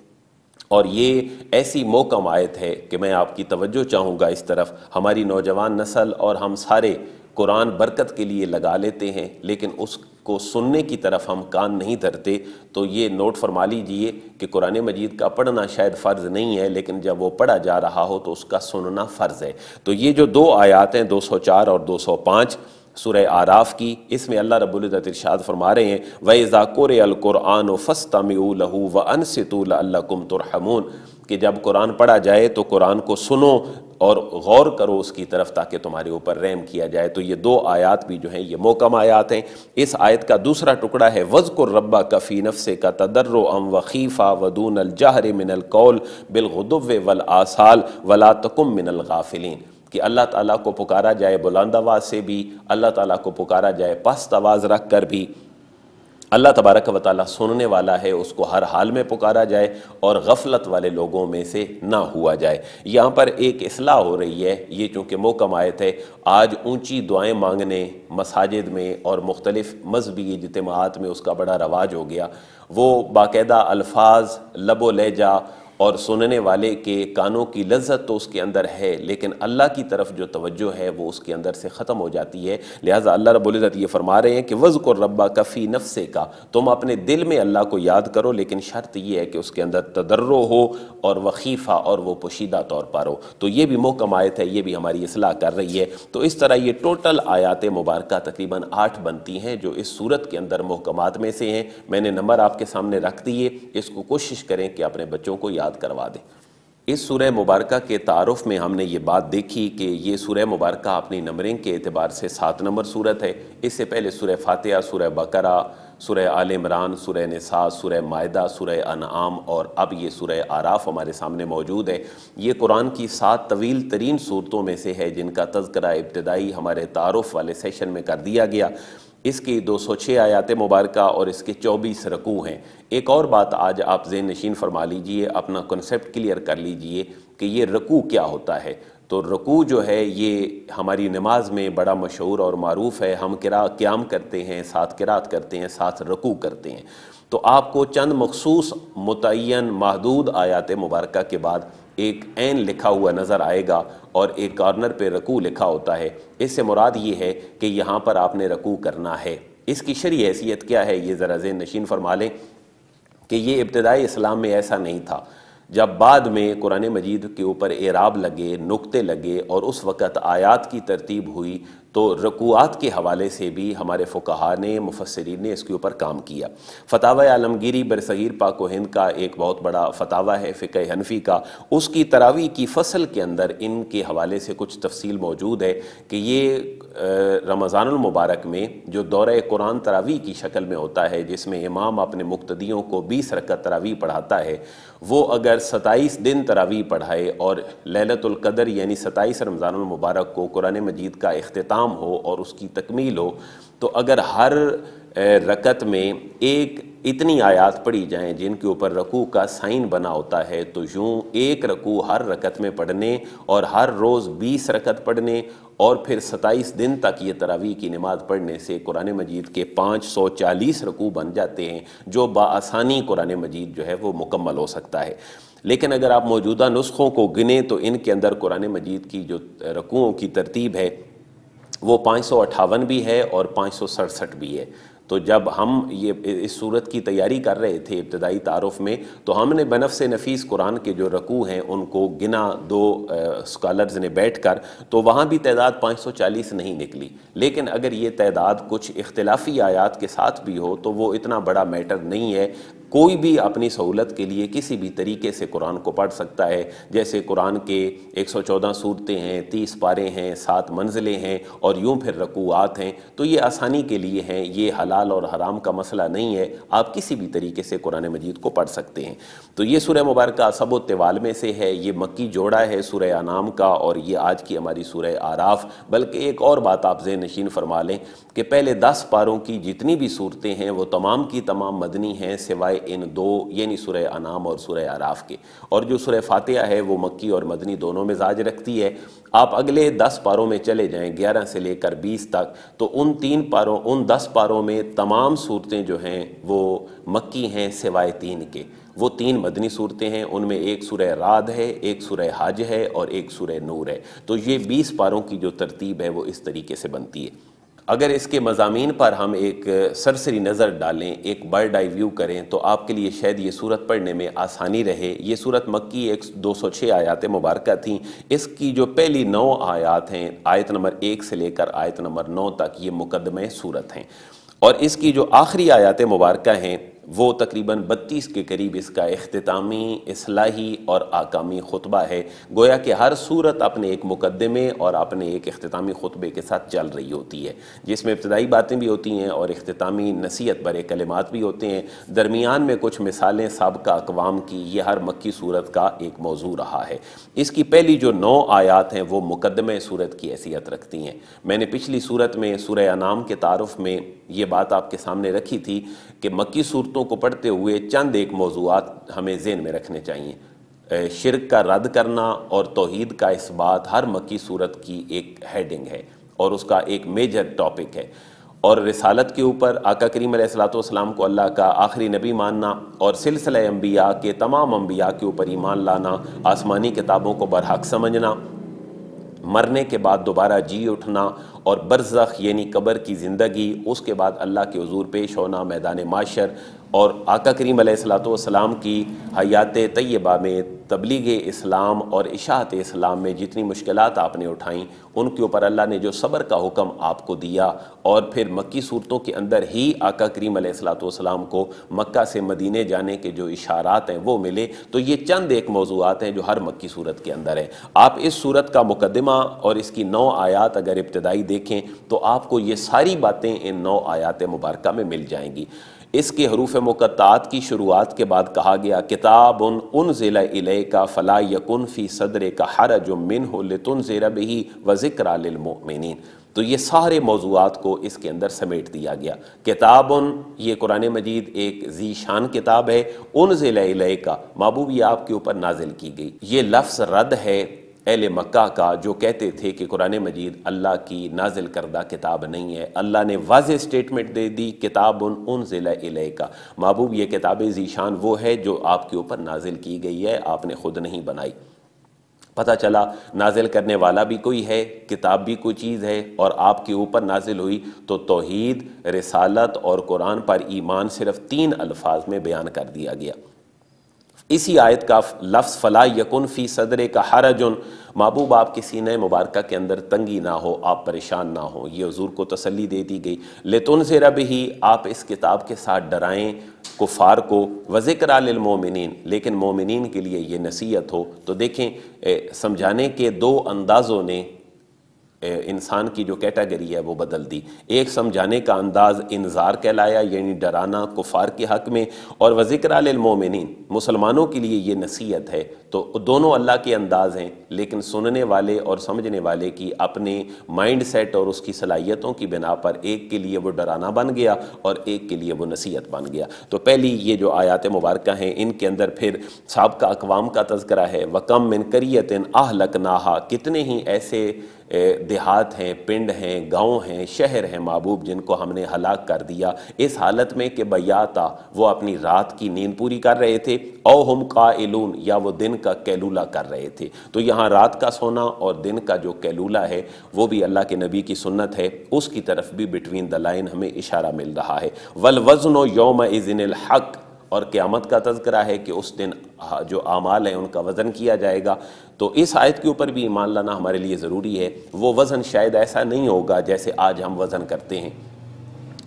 और ये ऐसी मोकम आयत है कि मैं आपकी तवज्जो चाहूँगा इस तरफ़। हमारी नौजवान नस्ल और हम सारे कुरान बरकत के लिए लगा लेते हैं, लेकिन उसको सुनने की तरफ़ हम कान नहीं धरते। तो ये नोट फरमा लीजिए कि कुरान मजीद का पढ़ना शायद फ़र्ज़ नहीं है, लेकिन जब वो पढ़ा जा रहा हो तो उसका सुनना फ़र्ज़ है। तो ये जो दो आयात हैं 204 और 205 सुरह आराफ की। इसमें अल्लाह रबुल्ज़त इरशाद फरमा रहे हैं वज़ा कुर अलकुरान फ़स्तमू लहू व अनसतुल्कुम तुरहमून। कि जब कुरान पढ़ा जाए तो कुरान को सुनो और गौर करो उसकी तरफ़ ताकि तुम्हारे ऊपर रहम किया जाए। तो ये दो आयात भी जो हैं, ये मोकम आयात हैं। इस आयत का दूसरा टुकड़ा है, वज़कुर रब्बा कफ़ी नफ़से का तदर्र अम वखीफ़ा वदून अलजहर मिनल कौल बिलगुदव वल आसाल वला तकुम मिनल गाफिलीन। कि अल्लाह ताला को पुकारा जाए बुलंद आवाज़ से भी अल्लाह ताला को पुकारा जाए, पस्त आवाज़ रख कर भी। अल्लाह तबारक व ताली सुनने वाला है, उसको हर हाल में पुकारा जाए और गफलत वाले लोगों में से ना हुआ जाए। यहाँ पर एक असलाह हो रही है, ये चूँकि मोकम आयत है, आज ऊँची दुआएँ मांगने मसाजिद में और मुख्तलिफ़ मजहबी इजतमात में उसका बड़ा रवाज हो गया। वो बाकायदा अल्फाज लबो लहजा और सुनने वाले के कानों की लज्जत तो उसके अंदर है, लेकिन अल्लाह की तरफ़ जो तवज्जो है, वो उसके अंदर से ख़त्म हो जाती है। लिहाजा अल्लाह रबुल्ज़त ये फरमा रहे हैं कि वज़ को रब्बा कफ़ी नफ्से का। तुम अपने दिल में अल्लाह को याद करो, लेकिन शर्त यह है कि उसके अंदर तदर्रो हो और वखीफ़ा और वो पोशीदा तौर पर हो। तो ये भी मोकम आयत है, ये भी हमारी असलाह कर रही है। तो इस तरह ये टोटल आयात मुबारक तकरीबन आठ बनती हैं, जो इस सूरत के अंदर महकमात में से हैं। मैंने नंबर आपके सामने रख दिए, इसको कोशिश करें कि अपने बच्चों को याद याद करवा दें। इस सूर्य मुबारक के तारफ़ में हमने ये बात देखी कि ये सूर्य मुबारक अपनी नंबरिंग के अतबार से सात नंबर सूरत है। इससे पहले सूर्य फ़ातिहा सूर्य बकरा सूर्य आल इमरान सूर्य नसा सूर्य मायदा सूर्य अनआम और अब ये सूर्य आराफ हमारे सामने मौजूद है। ये कुरान की सात तवील तरीन सूरतों में से है जिनका तस्करा इब्तदाई हमारे तारफ़ वाले सेशन में कर दिया गया। इसकी 206 आयात मुबारक और इसके 24 रकू हैं। एक और बात आज आप जेन नशीन फरमा लीजिए, अपना कॉन्सेप्ट क्लियर कर लीजिए कि ये रकू क्या होता है। तो रकू जो है, ये हमारी नमाज़ में बड़ा मशहूर और मरूफ है। हम किरा, क्याम करते हैं साथ किरात करते हैं साथ रकू करते हैं। तो आपको चंद मखसूस मुतन महदूद आयात मुबारक के बाद एक एन लिखा हुआ नज़र आएगा और एक कॉर्नर पे रकू लिखा होता है। इससे मुराद ये है कि यहाँ पर आपने रकू करना है। इसकी शरी हैसियत क्या है? ये ज़रा जेन नशीन फरमा लें कि ये इब्तदाई इस्लाम में ऐसा नहीं था। जब बाद में कुरान मजीद के ऊपर एराब लगे, नुक्ते लगे और उस वक़्त आयात की तरतीब हुई तो रकूआत के हवाले से भी हमारे फ़ुकहा ने मुफसरीन ने इसके ऊपर काम किया। फतावा आलमगिरी बरसग़ीर पाक हिंद का एक बहुत बड़ा फतावा है फ़िक हनफी का। उसकी तरावी की फ़सल के अंदर इनके हवाले से कुछ तफसील मौजूद है कि ये रमज़ानमबारक में जो दौर कुरान तरावी की शक्ल में होता है, जिसमें इमाम अपने मुक्तदियों को बीस रकत तरावी पढ़ाता है, वो अगर सताईस दिन तरावी पढ़ाए और ललतुल्क़दर यानी सताईस रमज़ानमबारक को कुरान मजीद का अख्ताम हो और उसकी तकमील हो तो अगर हर रकत में एक इतनी आयात पढ़ी जाएँ जिनके ऊपर रकू का साइन बना होता है तो यूँ एक रकू हर रकत में पढ़ने और हर रोज़ बीस रकत पढ़ने और फिर सताईस दिन तक ये तरावी की नमाज़ पढ़ने से कुरान मजीद के पाँच सौ चालीस रकू बन जाते हैं, जो बासानी कुरान मजीद जो है वो मुकम्मल हो सकता है। लेकिन अगर आप मौजूदा नुस्खों को गिने तो इनके अंदर कुरान मजीद की जो रकूओं की तरतीब है वो पाँच सौ अट्ठावन भी है और पाँच सौ सड़सठ भी है। तो जब हम ये, इस सूरत की तैयारी कर रहे थे इब्तदाई तारफ़ में तो हमने बनफ से नफीस कुरान के जो रकू हैं, उनको गिना, दो स्कॉलर्स ने बैठ कर तो वहाँ भी तादाद 540 नहीं निकली। लेकिन अगर ये तादाद कुछ इख्तलाफी आयात के साथ भी हो तो वो इतना बड़ा मैटर नहीं है। कोई भी अपनी सहूलत के लिए किसी भी तरीके से कुरान को पढ़ सकता है। जैसे कुरान के 114 सूरतें हैं 30 पारे हैं, सात मंजिलें हैं और यूँ फिर रकूआत हैं तो ये आसानी के लिए हैं, ये हलाल और हराम का मसला नहीं है, आप किसी भी तरीके से कुरान मजीद को पढ़ सकते हैं। तो ये सूर्य मुबारक सब तवाल में से है, ये मक्की जोड़ा है सूर्य अनाम का और ये आज की हमारी सूर्य आराफ। बल्कि एक और बात आप जे नशीन फरमा लें कि पहले दस पारों की जितनी भी सूरतें हैं, वो तमाम की तमाम मदनी हैं, सिवाय इन दो, यानी सुरह अनाम और सुरह आराफ के। और जो सुरह फातिहा है, वो मक्की और मदनी दोनों मिजाज रखती है। आप अगले दस पारों में चले जाएँ, ग्यारह से लेकर बीस तक तो उन तीन पारों, उन दस पारों में तमाम सूरतें जो हैं, वो मक्की हैं, सिवाय तीन के। वो तीन मदनी सूरतें हैं, उनमें एक सुरह राद है, एक सुरह हज है और एक सुरह नूर है। तो ये बीस पारों की जो तरतीब है, वो इस तरीके से बनती है। अगर इसके मजामी पर हम एक सरसरी नज़र डालें, एक बर्ड आई व्यू करें तो आपके लिए शायद ये सूरत पढ़ने में आसानी रहे। ये सूरत मक्की एक दो सौ छः आयात मुबारक थी। इसकी जो पहली नौ आयात हैं, आयत नंबर एक से लेकर आयत नंबर नौ तक ये मुकदमे सूरत हैं। और इसकी जो आखिरी आयात मुबारक हैं वो तकरीबन बत्तीस के करीब इसका अख्तामी असलाही और आकामी खुतबा है। गोया कि हर सूरत अपने एक मुकदमे और अपने एक अख्तामी खुतबे के साथ चल रही होती है। जिसमें इब्तदाई बातें भी होती हैं और अख्तामी नसीहत बरे कलमात भी होते हैं। दरमियान में कुछ मिसालें सबका अकवाम की यह हर मक्की सूरत का एक मौजू रहा है। इसकी पहली जो नौ आयात हैं, वो मुकदमे सूरत की हैसियत रखती हैं। मैंने पिछली सूरत में सूर्य अनाम के तारफ़ में ये बात आपके सामने रखी थी कि मक्की सूरतों को पढ़ते हुए चंद एक मौजूद हमें जेन में रखने चाहिए। शिरक का रद्द करना और तोहद का इस बात हर मक्की सूरत की एक हेडिंग है और उसका एक मेजर टॉपिक है। और रिसालत के ऊपर आका करीम सलाम को अल्लाह का आखिरी नबी मानना और सिलसिला अम्बिया के तमाम अम्बिया के ऊपर ईमान लाना, आसमानी किताबों को बरहक समझना, मरने के बाद दोबारा जी उठना और बरज़ यानी कबर की ज़िंदगी, उसके बाद अल्लाह के हजूर पेश होना मैदान माशर और आका करीम सलाम की हयात तय्यबा में तबलीग इस्लाम और इशात इस्लाम में जितनी मुश्किल आपने उठाई, उनके ऊपर अल्लाह ने जो सब्र का हुक्म आपको दिया और फिर मक्की सूरतों के अंदर ही आका करीम सलाम को मक्का से मदीने जाने के जो इशारात हैं वो मिले। तो ये चंद एक मौजूद हैं जो हर मक्की सूरत के अंदर है। आप इस सूरत का मुकदमा और इसकी नौ आयात अगर इब्तदाई देखें तो आपको ये सारी बातें इन नौ आयात मुबारक में मिल जाएँगी। इसके हरूफ मुकत्तात की शुरुआत के बाद कहा गया किताब उन उन ज़िला का फ़ला यकुन फ़ी सदर का हर जो मिन हो लतुन ज़ेरा बही व तो ये सारे मौजूद को इसके अंदर समेट दिया गया। किताब उन ये कुरान मजीद एक जी शान किताब है उन ज़िला का महबूब आपके ऊपर नाजिल की गई। ये लफ्ज़ रद्द है अहल मक्का का जो कहते थे कि कुरान मजीद अल्लाह की नाजिल करदा किताब नहीं है। अल्लाह ने वाज स्टेटमेंट दे दी किताब उन उन ज़िला का महबूब, ये किताब ज़ीशान वो है जो आपके ऊपर नाजिल की गई है, आपने ख़ुद नहीं बनाई। पता चला, नाजिल करने वाला भी कोई है, किताब भी कोई चीज़ है, और आपके ऊपर नाजिल हुई तो तोहीद, रसालत और कुरान पर ईमान सिर्फ़ तीन अल्फाज में बयान कर दिया गया। इसी आयत का लफ्ज़, फ़ला यकुन फ़ी सदर का हरजुन, महबूब आप आपके सीने मुबारक के अंदर तंगी ना हो, आप परेशान ना हो। ये हजूर को तसली दे दी गई। लेतुन से रब ही आप इस किताब के साथ डराएँ, कुफ़ार को, वज़िक्र मोमिन लेकिन मोमिन के लिए ये नसीहत हो। तो देखें समझाने के दो अंदाज़ों ने इंसान की जो कैटेगरी है वो बदल दी। एक समझाने का अंदाज इंजार कहलाया, यानी डराना, कुफार के हक में। और वज़िक्र मोमिन मुसलमानों के लिए ये नसीहत है। तो दोनों अल्लाह के अंदाज हैं, लेकिन सुनने वाले और समझने वाले की अपने माइंड सेट और उसकी सलाहियतों की बिना पर एक के लिए वो डराना बन गया और एक के लिए वो नसीहत बन गया। तो पहली ये जो आयात मुबारक हैं, इनके अंदर फिर सबका अकवाम का तस्करा है। वकम मिन करियत आह लक नाहा कितने ही ऐसे देहात हैं, पिंड हैं, गाँव हैं, शहर हैं, महबूब, जिनको हमने हलाक कर दिया। इस हालत में कि बयाता, वो अपनी रात की नींद पूरी कर रहे थे। ओ हम काइलून, या वो दिन का कैलूला कर रहे थे। तो यहाँ रात का सोना और दिन का जो कैलूला है, वो भी अल्लाह के नबी की सुन्नत है। उसकी तरफ़ भी बिटवीन द लाइन हमें इशारा मिल रहा है। वल वज़न योम इज़न हक़, और क़्यामत का तस्करा है कि उस दिन जो आमाल हैं, उनका वज़न किया जाएगा। तो इस आयत के ऊपर भी ईमान लाना हमारे लिए ज़रूरी है। वो वज़न शायद ऐसा नहीं होगा जैसे आज हम वज़न करते हैं।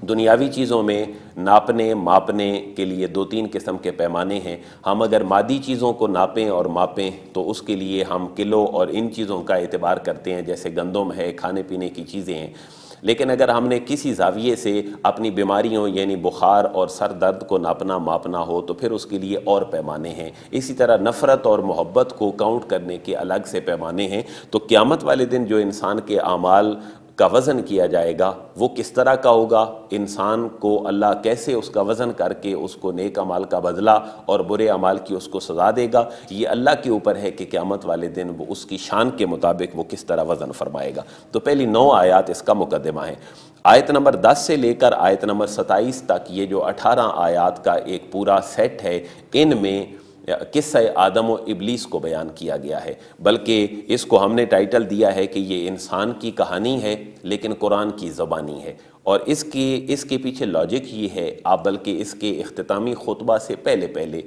दुनियावी चीज़ों में नापने, मापने के लिए दो तीन किस्म के पैमाने हैं। हम अगर मादी चीज़ों को नापें और मापें तो उसके लिए हम किलो और इन चीज़ों का एतबार करते हैं, जैसे गंदम है खाने पीने की चीज़ें हैं। लेकिन अगर हमने किसी जाविये से अपनी बीमारियों, यानी बुखार और सर दर्द को नापना मापना हो तो फिर उसके लिए और पैमाने हैं। इसी तरह नफ़रत और मोहब्बत को काउंट करने के अलग से पैमाने हैं। तो क़्यामत वाले दिन जो इंसान के अमाल का वज़न किया जाएगा, वो किस तरह का होगा, इंसान को अल्लाह कैसे उसका वज़न करके उसको नेक अमाल का बदला और बुरे अमाल की उसको सजा देगा, ये अल्लाह के ऊपर है कि क़्यामत वाले दिन वो उसकी शान के मुताबिक वो किस तरह वज़न फरमाएगा। तो पहली नौ आयात इसका मुकदमा है। आयत नंबर 10 से लेकर आयत नंबर 27 तक ये जो 18 आयात का एक पूरा सेट है, इनमें किस्सा आदम व इबलीस को बयान किया गया है। बल्कि इसको हमने टाइटल दिया है कि ये इंसान की कहानी है, लेकिन कुरान की ज़बानी है। और इसके इसके पीछे लॉजिक ये है, आप बल्कि इसके अख्तामी खुतबा से पहले पहले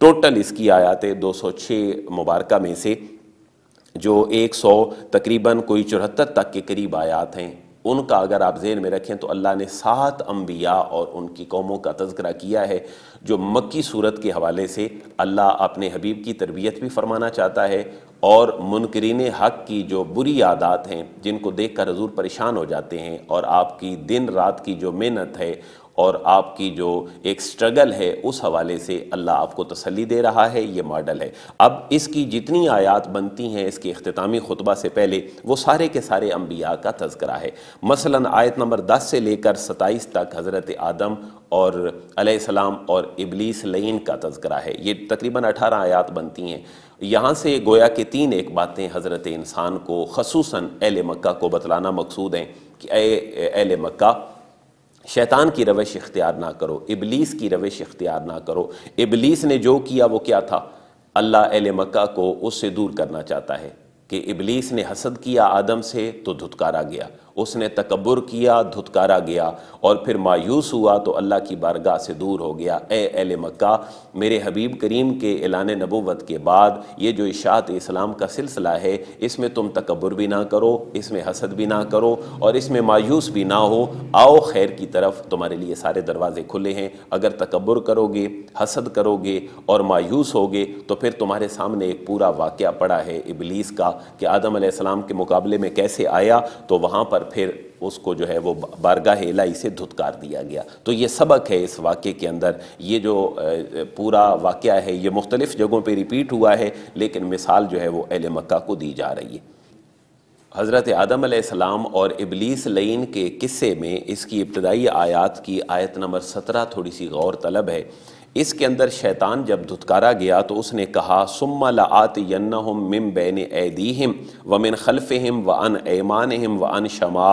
टोटल इसकी आयातें 206 मुबारक में से, जो 100 तकरीबन कोई चौहत्तर तक के करीब आयात हैं। उनका अगर आप जेन में रखें तो अल्लाह ने सात अम्बिया और उनकी कौमों का तस्करा किया है, जो मक्की सूरत के हवाले से अल्लाह अपने हबीब की तरबियत भी फरमाना चाहता है और मुनकरीन हक़ की जो बुरी आदात हैं, जिनको देख कर हजूर परेशान हो जाते हैं और आपकी दिन रात की जो मेहनत है और आपकी जो एक स्ट्रगल है, उस हवाले से अल्लाह आपको तसली दे रहा है, ये मॉडल है। अब इसकी जितनी आयात बनती हैं, इसके अख्तामी खुतबा से पहले, वो सारे के सारे अम्बिया का तस्करा है। मसला आयत नंबर 10 से लेकर 27 तक हज़रत आदम और अलैहिस्सलाम और इबलीस लईन का तस्करा है। ये तकरीबन 18 आयात बनती हैं। यहाँ से गोया के तीन एक बातें हज़रत इंसान को खसूस एल मक्का को बतलाना मकसूद हैं कि एल मक्का शैतान की रविश इख्तियार ना करो, इबलीस की रविश इख्तियार ना करो। इबलीस ने जो किया, वो क्या था? अल्लाह एल मक्का को उससे दूर करना चाहता है। कि इबलीस ने हसद किया आदम से तो धुतकारा गया। उसने तकबर किया, धुतकारा गया। और फिर मायूस हुआ तो अल्लाह की बारगाह से दूर हो गया। ए एल मक्का, मेरे हबीब करीम के एलान नबूवत के बाद ये जो इशात इस्लाम का सिलसिला है, इसमें तुम तकबर भी ना करो, इसमें हसद भी ना करो, और इसमें मायूस भी ना हो। आओ खैर की तरफ़, तुम्हारे लिए सारे दरवाजे खुले हैं। अगर तकबर करोगे, हसद करोगे और मायूस होगे तो फिर तुम्हारे सामने एक पूरा वाक़ पड़ा है इबलीस का कि आदम आसमाम के मुकाबले में कैसे आया तो वहाँ पर फिर उसको जो है वो बारगाह इलाई से धुतकार दिया गया। तो ये सबक है इस वाक़े के अंदर। ये जो पूरा वाक़ है, ये मुख्तलिफ़ जगहों पर रिपीट हुआ है, लेकिन मिसाल जो है वो अल मक्का को दी जा रही है। हज़रत आदम सलाम और इबलीस लईन के किस्से में इसकी इब्तदाई आयात की आयत नंबर सत्रह थोड़ी सी गौर तलब है। इसके अंदर शैतान जब धुतकारा गया तो उसने कहा, सुम्मा लात यन्नहुम मिम बैन ऐदीहिम व मिन खलफ़िम व अन ऐमान व अन शमा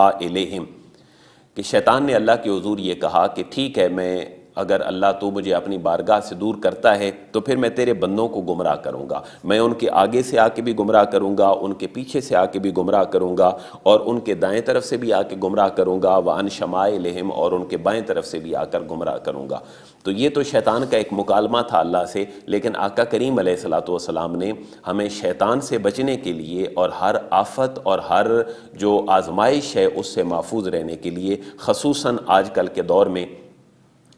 कि शैतान ने अल्लाह के हजूर ये कहा कि, ठीक है, मैं अगर अल्लाह तो मुझे अपनी बारगाह से दूर करता है तो फिर मैं तेरे बंदों को गुमराह करूँगा। मैं उनके आगे से आके भी गुमराह करूँगा, उनके पीछे से आके भी गुमराह करूँगा, और उनके दाएँ तरफ़ से भी आके गुमराह करूँगा व अन शमाए लहम, और उनके बाएँ तरफ़ से भी आकर गुमराह करूँगा। तो ये तो शैतान का एक मुकालमा था अल्लाह से, लेकिन आका करीम सलाम ने हमें शैतान से बचने के लिए और हर आफत और हर जो आजमाइश है, उससे महफूज रहने के लिए खसूस आजकल के दौर में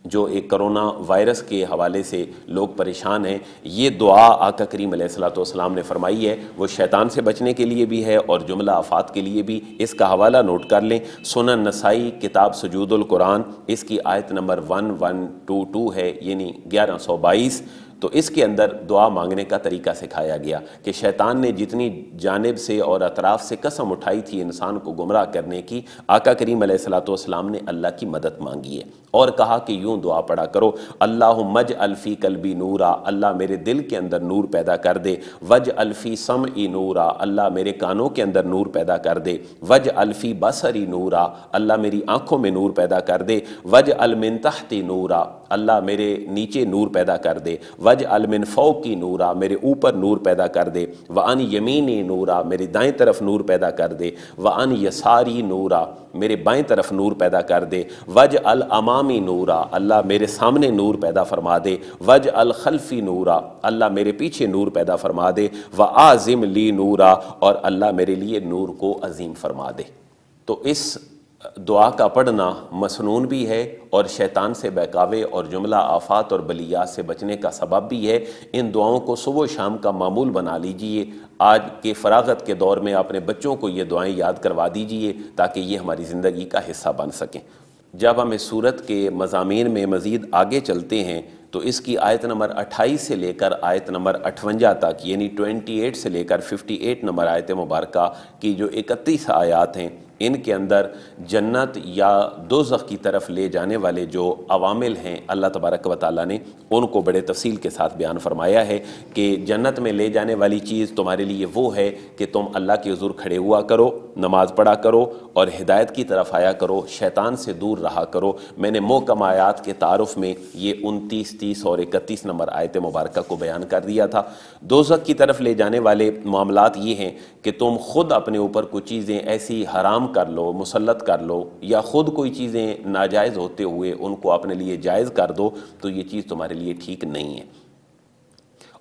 जो एक करोना वायरस के हवाले से लोग परेशान हैं, ये दुआ आका करीम सलाम ने फरमाई है। वो शैतान से बचने के लिए भी है और जुमला आफात के लिए भी। इसका हवाला नोट कर लें। सोना नसाई किताब सजूदुल कुरान, इसकी आयत number one one two two है, यानी ग्यारह सौ बाईस। तो इसके अंदर दुआ मांगने का तरीका सिखाया गया कि शैतान ने जितनी जानब से और अतराफ़ से कसम उठाई थी इंसान को गुमराह करने की, आका करीम सलाम ने अल्लाह की मदद मांगी है। और कहा कि यूँ दुआ पड़ा करो, अल्लाह मज अल्फ़ी कलबी नूरा, अल्लाह मेरे दिल के अंदर नूर पैदा कर दे। वज अल्फ़ी सम ई नूरा, अल्लाह मेरे कानों के अंदर नूर पैदा कर दे। वज अल्फ़ी बसरी नूरा, अल्लाह मेरी आँखों में नूर पैदा कर दे। वज अलमिन तहती नूरा अल्लाह मेरे नीचे नूर पैदा कर दे। वज अलमिन फ़ौ की नूरा, मेरे ऊपर नूर पैदा कर दे। व अन यमीनी नूरा, मेरी दाएँ तरफ़ नूर पैदा कर दे। व अन यसारी नूरा, मेरे बाएँ तरफ़ नूर पैदा कर दे। वज अल अमामी नूरा, अल्लाह मेरे सामने नूर पैदा फरमा दे। वज अल खल्फ़ी नूरा, अल्लाह मेरे पीछे नूर पैदा फरमा दे। व आज़िम ली नूरा, और अल्लाह मेरे लिए नूर को अजीम फरमा दे। तो इस दुआ का पढ़ना मसनून भी है और शैतान से बहकावे और जुमला आफात और बलियात से बचने का सबब भी है। इन दुआओं को सुबह शाम का मामूल बना लीजिए। आज के फरागत के दौर में अपने बच्चों को ये दुआएँ याद करवा दीजिए ताकि ये हमारी ज़िंदगी का हिस्सा बन सकें। जब हम इस सूरत के मजामी में मज़ीद आगे चलते हैं तो इसकी आयत नंबर 28 से लेकर आयत नंबर 58 तक, यानी 28 से लेकर 58 नंबर आयत मुबारक की जो इकतीस आयात हैं इनके अंदर जन्नत या दो की तरफ़ ले जाने वाले जो अवामिल हैं, अल्लाह तबारक व ताली ने उनको बड़े तफसील के साथ बयान फरमाया है कि जन्नत में ले जाने वाली चीज़ तुम्हारे लिए वो है कि तुम अल्लाह के हजूर खड़े हुआ करो, नमाज़ पढ़ा करो और हिदायत की तरफ़ आया करो, शैतान से दूर रहा करो। मैंने मोहकम आयात के तारफ़ में ये उनतीस, तीस और इकतीस नंबर आयत मुबारक को बयान कर दिया था। दोजक की तरफ़ ले जाने वाले मामला ये हैं कि तुम ख़ुद अपने ऊपर कुछ चीज़ें ऐसी हराम कर लो मुसलत कर लो या ख़ुद कोई चीज़ें नाजायज़ होते हुए उनको अपने लिए जायज़ कर दो तो ये चीज़ तुम्हारे लिए ठीक नहीं है।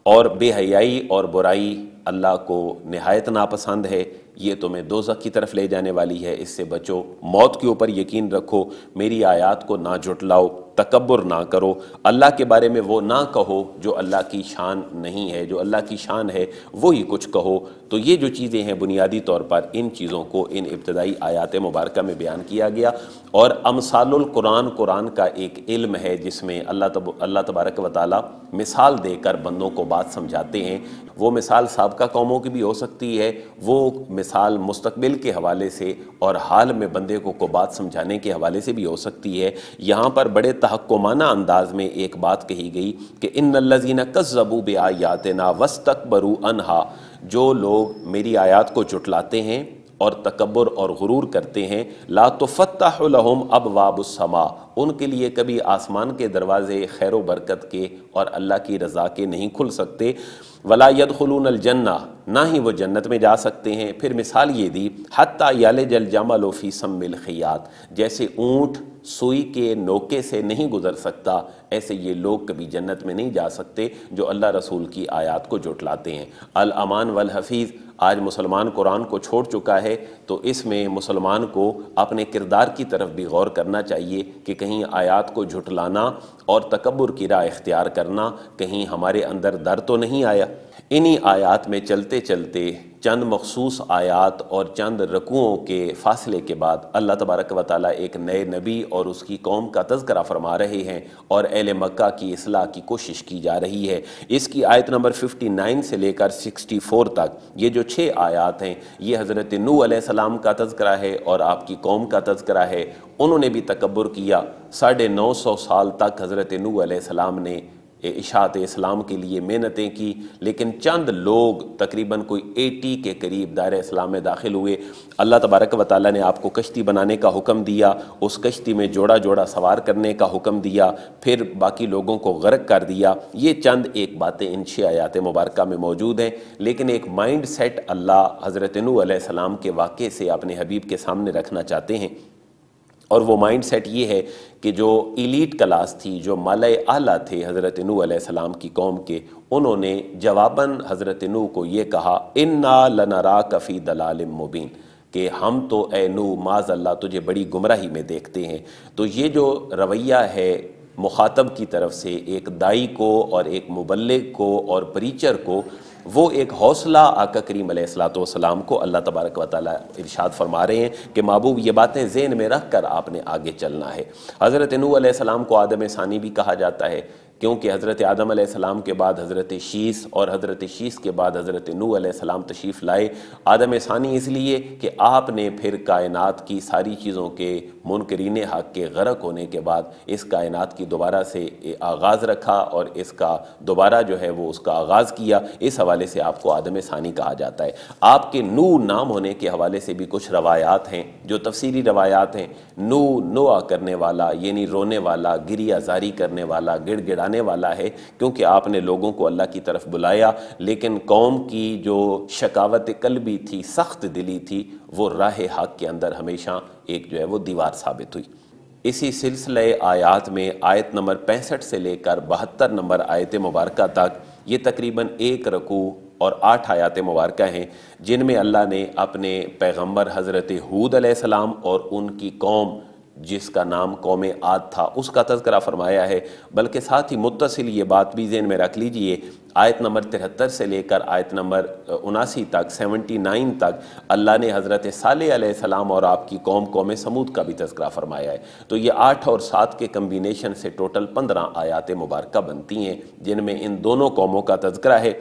और बेहयाई और बुराई अल्लाह को नहायत नापसंद है। ये तुम्हें दो की तरफ़ ले जाने वाली है। इससे बचो, मौत के ऊपर यकीन रखो, मेरी आयात को ना जुटलाओ। तकबर ना करो। अल्लाह के बारे में वो ना कहो जो अल्लाह की शान नहीं है, जो अल्लाह की शान है वो ही कुछ कहो। तो ये जो चीज़ें हैं बुनियादी तौर पर, इन चीज़ों को इन इब्तदाई आयात मुबारक में बयान किया गया। और अमसाल कुरान कुरान का एक इल्म है जिसमें अल्लाह तब, अल्लाह तबारक व ताली मिसाल देकर बंदों को बात समझाते हैं। वो मिसाल सबका कौमों की भी हो सकती है, वो मिसाल मुस्तबिल के हवाले से और हाल में बंदे को को बात समझाने के हवाले से भी हो सकती है। यहाँ पर बड़े तहकुमाना अंदाज में एक बात कही गई कि इन लजीन कज़बू बे आयातना वस्तक बरू अनहा, जो लोग मेरी आयात को जुटलाते हैं और तकबर और गुरूर करते हैं। ला तो फ़तम अब वाबुसमा उनके लिए कभी आसमान के दरवाज़े खैर बरकत के और अल्लाह की रज़ा के नहीं खुल सकते। वला यदखलून अलजन्ना, ना ही वो जन्नत में जा सकते हैं। फिर मिसाल ये दी हती याल जल जमल लोफ़ी सम्मिल खियात। जैसे ऊँट सुई के नोके से नहीं गुजर सकता, ऐसे ये लोग कभी जन्नत में नहीं जा सकते, जो अल्लाह रसूल की आयात को जुटलाते हैं। अल अमान वल हफीज़ आज मुसलमान कुरान को छोड़ चुका है तो इसमें मुसलमान को अपने किरदार की तरफ़ भी गौर करना चाहिए कि कहीं आयात को झुटलाना और तकबर की राह इख्तियार करना कहीं हमारे अंदर दर तो नहीं आया। इन्हीं आयात में चलते चलते चंद मखसूस आयात और चंद रकुओं के फासले के बाद अल्लाह तबारक व ताली एक नए नबी और उसकी कौम का तस्करा फरमा रहे हैं और एल मक्का की असलाह की कोशिश की जा रही है। इसकी आयत नंबर 59 से लेकर 64 तक ये जो छः आयात हैं, ये हज़रत नू सलाम का तस्करा है और आपकी कौम का तस्करा है। उन्होंने भी तकबर किया। साढ़े नौ सौ साल तक हज़रत नू सलाम ने इशात इस्लाम के लिए मेहनतें की, लेकिन चंद लोग तकरीबन कोई एटी के करीब दायर इस्लाम में दाखिल हुए। अल्लाह तबारक व ताली ने आपको कश्ती बनाने का हुक्म दिया, उस कश्ती में जोड़ा जोड़ा सवार करने का हुक्म दिया, फिर बाकी लोगों को गर्क कर दिया। ये चंद एक बातें इन आयात मुबारक में मौजूद हैं, लेकिन एक माइंड सेट अल्लाह हज़रत नू सलाम के वाक़े से अपने हबीब के सामने रखना चाहते हैं। और वो माइंड सेट ये है कि जो इलीट क्लास थी, जो मलय आला थे हज़रत नू सलाम की कौम के, उन्होंने जवाबन हज़रत नू को ये कहा, इन्ना लनरा कफ़ी दलाल मुबीन, कि हम तो ए नू माज अल्लाह तुझे बड़ी गुमराही में देखते हैं। तो ये जो रवैया है मुखातब की तरफ़ से एक दाई को और एक मुबल्लिग को और परीचर को वो एक हौसला आका करीम सलाम को अल्लाह तबारक व इरशाद फरमा रहे हैं कि महबूब, ये बातें जेन में रख कर आपने आगे चलना है। हज़रत नू सलाम को आदम सानी भी कहा जाता है, क्योंकि हज़रत आदम सलाम के बाद हज़रत शीस और हज़रत शीस के बाद हज़रत नू सलाम तशरीफ़ लाए। आदम सानी इसलिए कि आपने फिर कायनात की सारी चीज़ों के मुनकरीन हक के गरक होने के बाद इस कायनात की दोबारा से आगाज़ रखा और इसका दोबारा जो है वो उसका आगाज़ किया। इस हवाले से आपको आदम सानी कहा जाता है। आपके नू नाम होने के हवाले से भी कुछ रवायात हैं, जो तफसीली रवायात हैं। नू, नोआ करने वाला, यानी रोने वाला, गिरिया जारी करने वाला, गिड़गिड़ाने वाला है, क्योंकि आपने लोगों को अल्लाह की तरफ़ बुलाया, लेकिन कौम की जो शकावत कलबी थी, सख्त दिली थी, वो राह हक के अंदर हमेशा एक जो है वो दीवार साबित हुई। इसी सिलसिले आयात में आयत नंबर पैंसठ से लेकर बहत्तर नंबर आयत मुबारक तक, ये तकरीबन एक रकू और आठ आयात मुबारक हैं, जिनमें अल्लाह ने अपने पैगंबर हज़रत हूद सलाम और उनकी कौम जिसका नाम कौम आद था, उसका तस्करा फरमाया है, बल्कि साथ ही मुतसिल ये बात भी जेन में रख लीजिए, आयत नंबर तिहत्तर से लेकर आयत नंबर उनासी तक सेवेंटी नाइन तक, अल्लाह ने हज़रत सलाम और आपकी कौम कौम समूद का भी तस्करा फरमाया है। तो ये आठ और सात के कम्बिनेशन से टोटल पंद्रह आयात मुबारक बनती हैं, जिनमें इन दोनों कौमों का तस्करा है।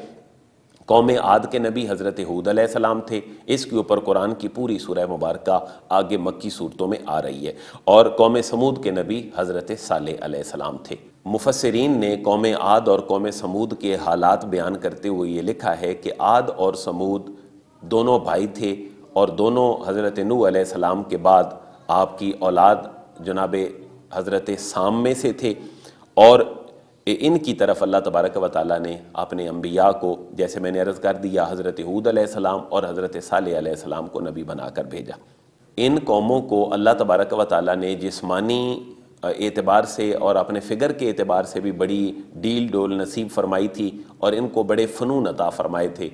कौम आद के नबी हज़रत हूद सलाम थे। इसके ऊपर कुरान की पूरी सूरह मुबारक आगे मक्की सूरतों में आ रही है। और कौम समूद के नबी हज़रत साल सलाम थे। मुफसरीन ने कौम आद और कौम समूद के हालात बयान करते हुए ये लिखा है कि आद और समूद दोनों भाई थे और दोनों हज़रत नू सलाम के बाद आपकी औलाद जनाब हज़रत साम में से थे। और इनकी तरफ़ अल्लाह तबारक व ताली ने अपने अम्बिया को, जैसे मैंने अर्ज़ कर दिया, हज़रत हूद सलाम और हज़रत सलाम को नबी बनाकर भेजा। इन कौमों को अल्लाह तबारक व ताली ने जिसमानी एतबार से और अपने फ़िगर के एतबार से भी बड़ी डील डोल नसीब फरमाई थी और इनको बड़े फ़नून अता फरमाए थे।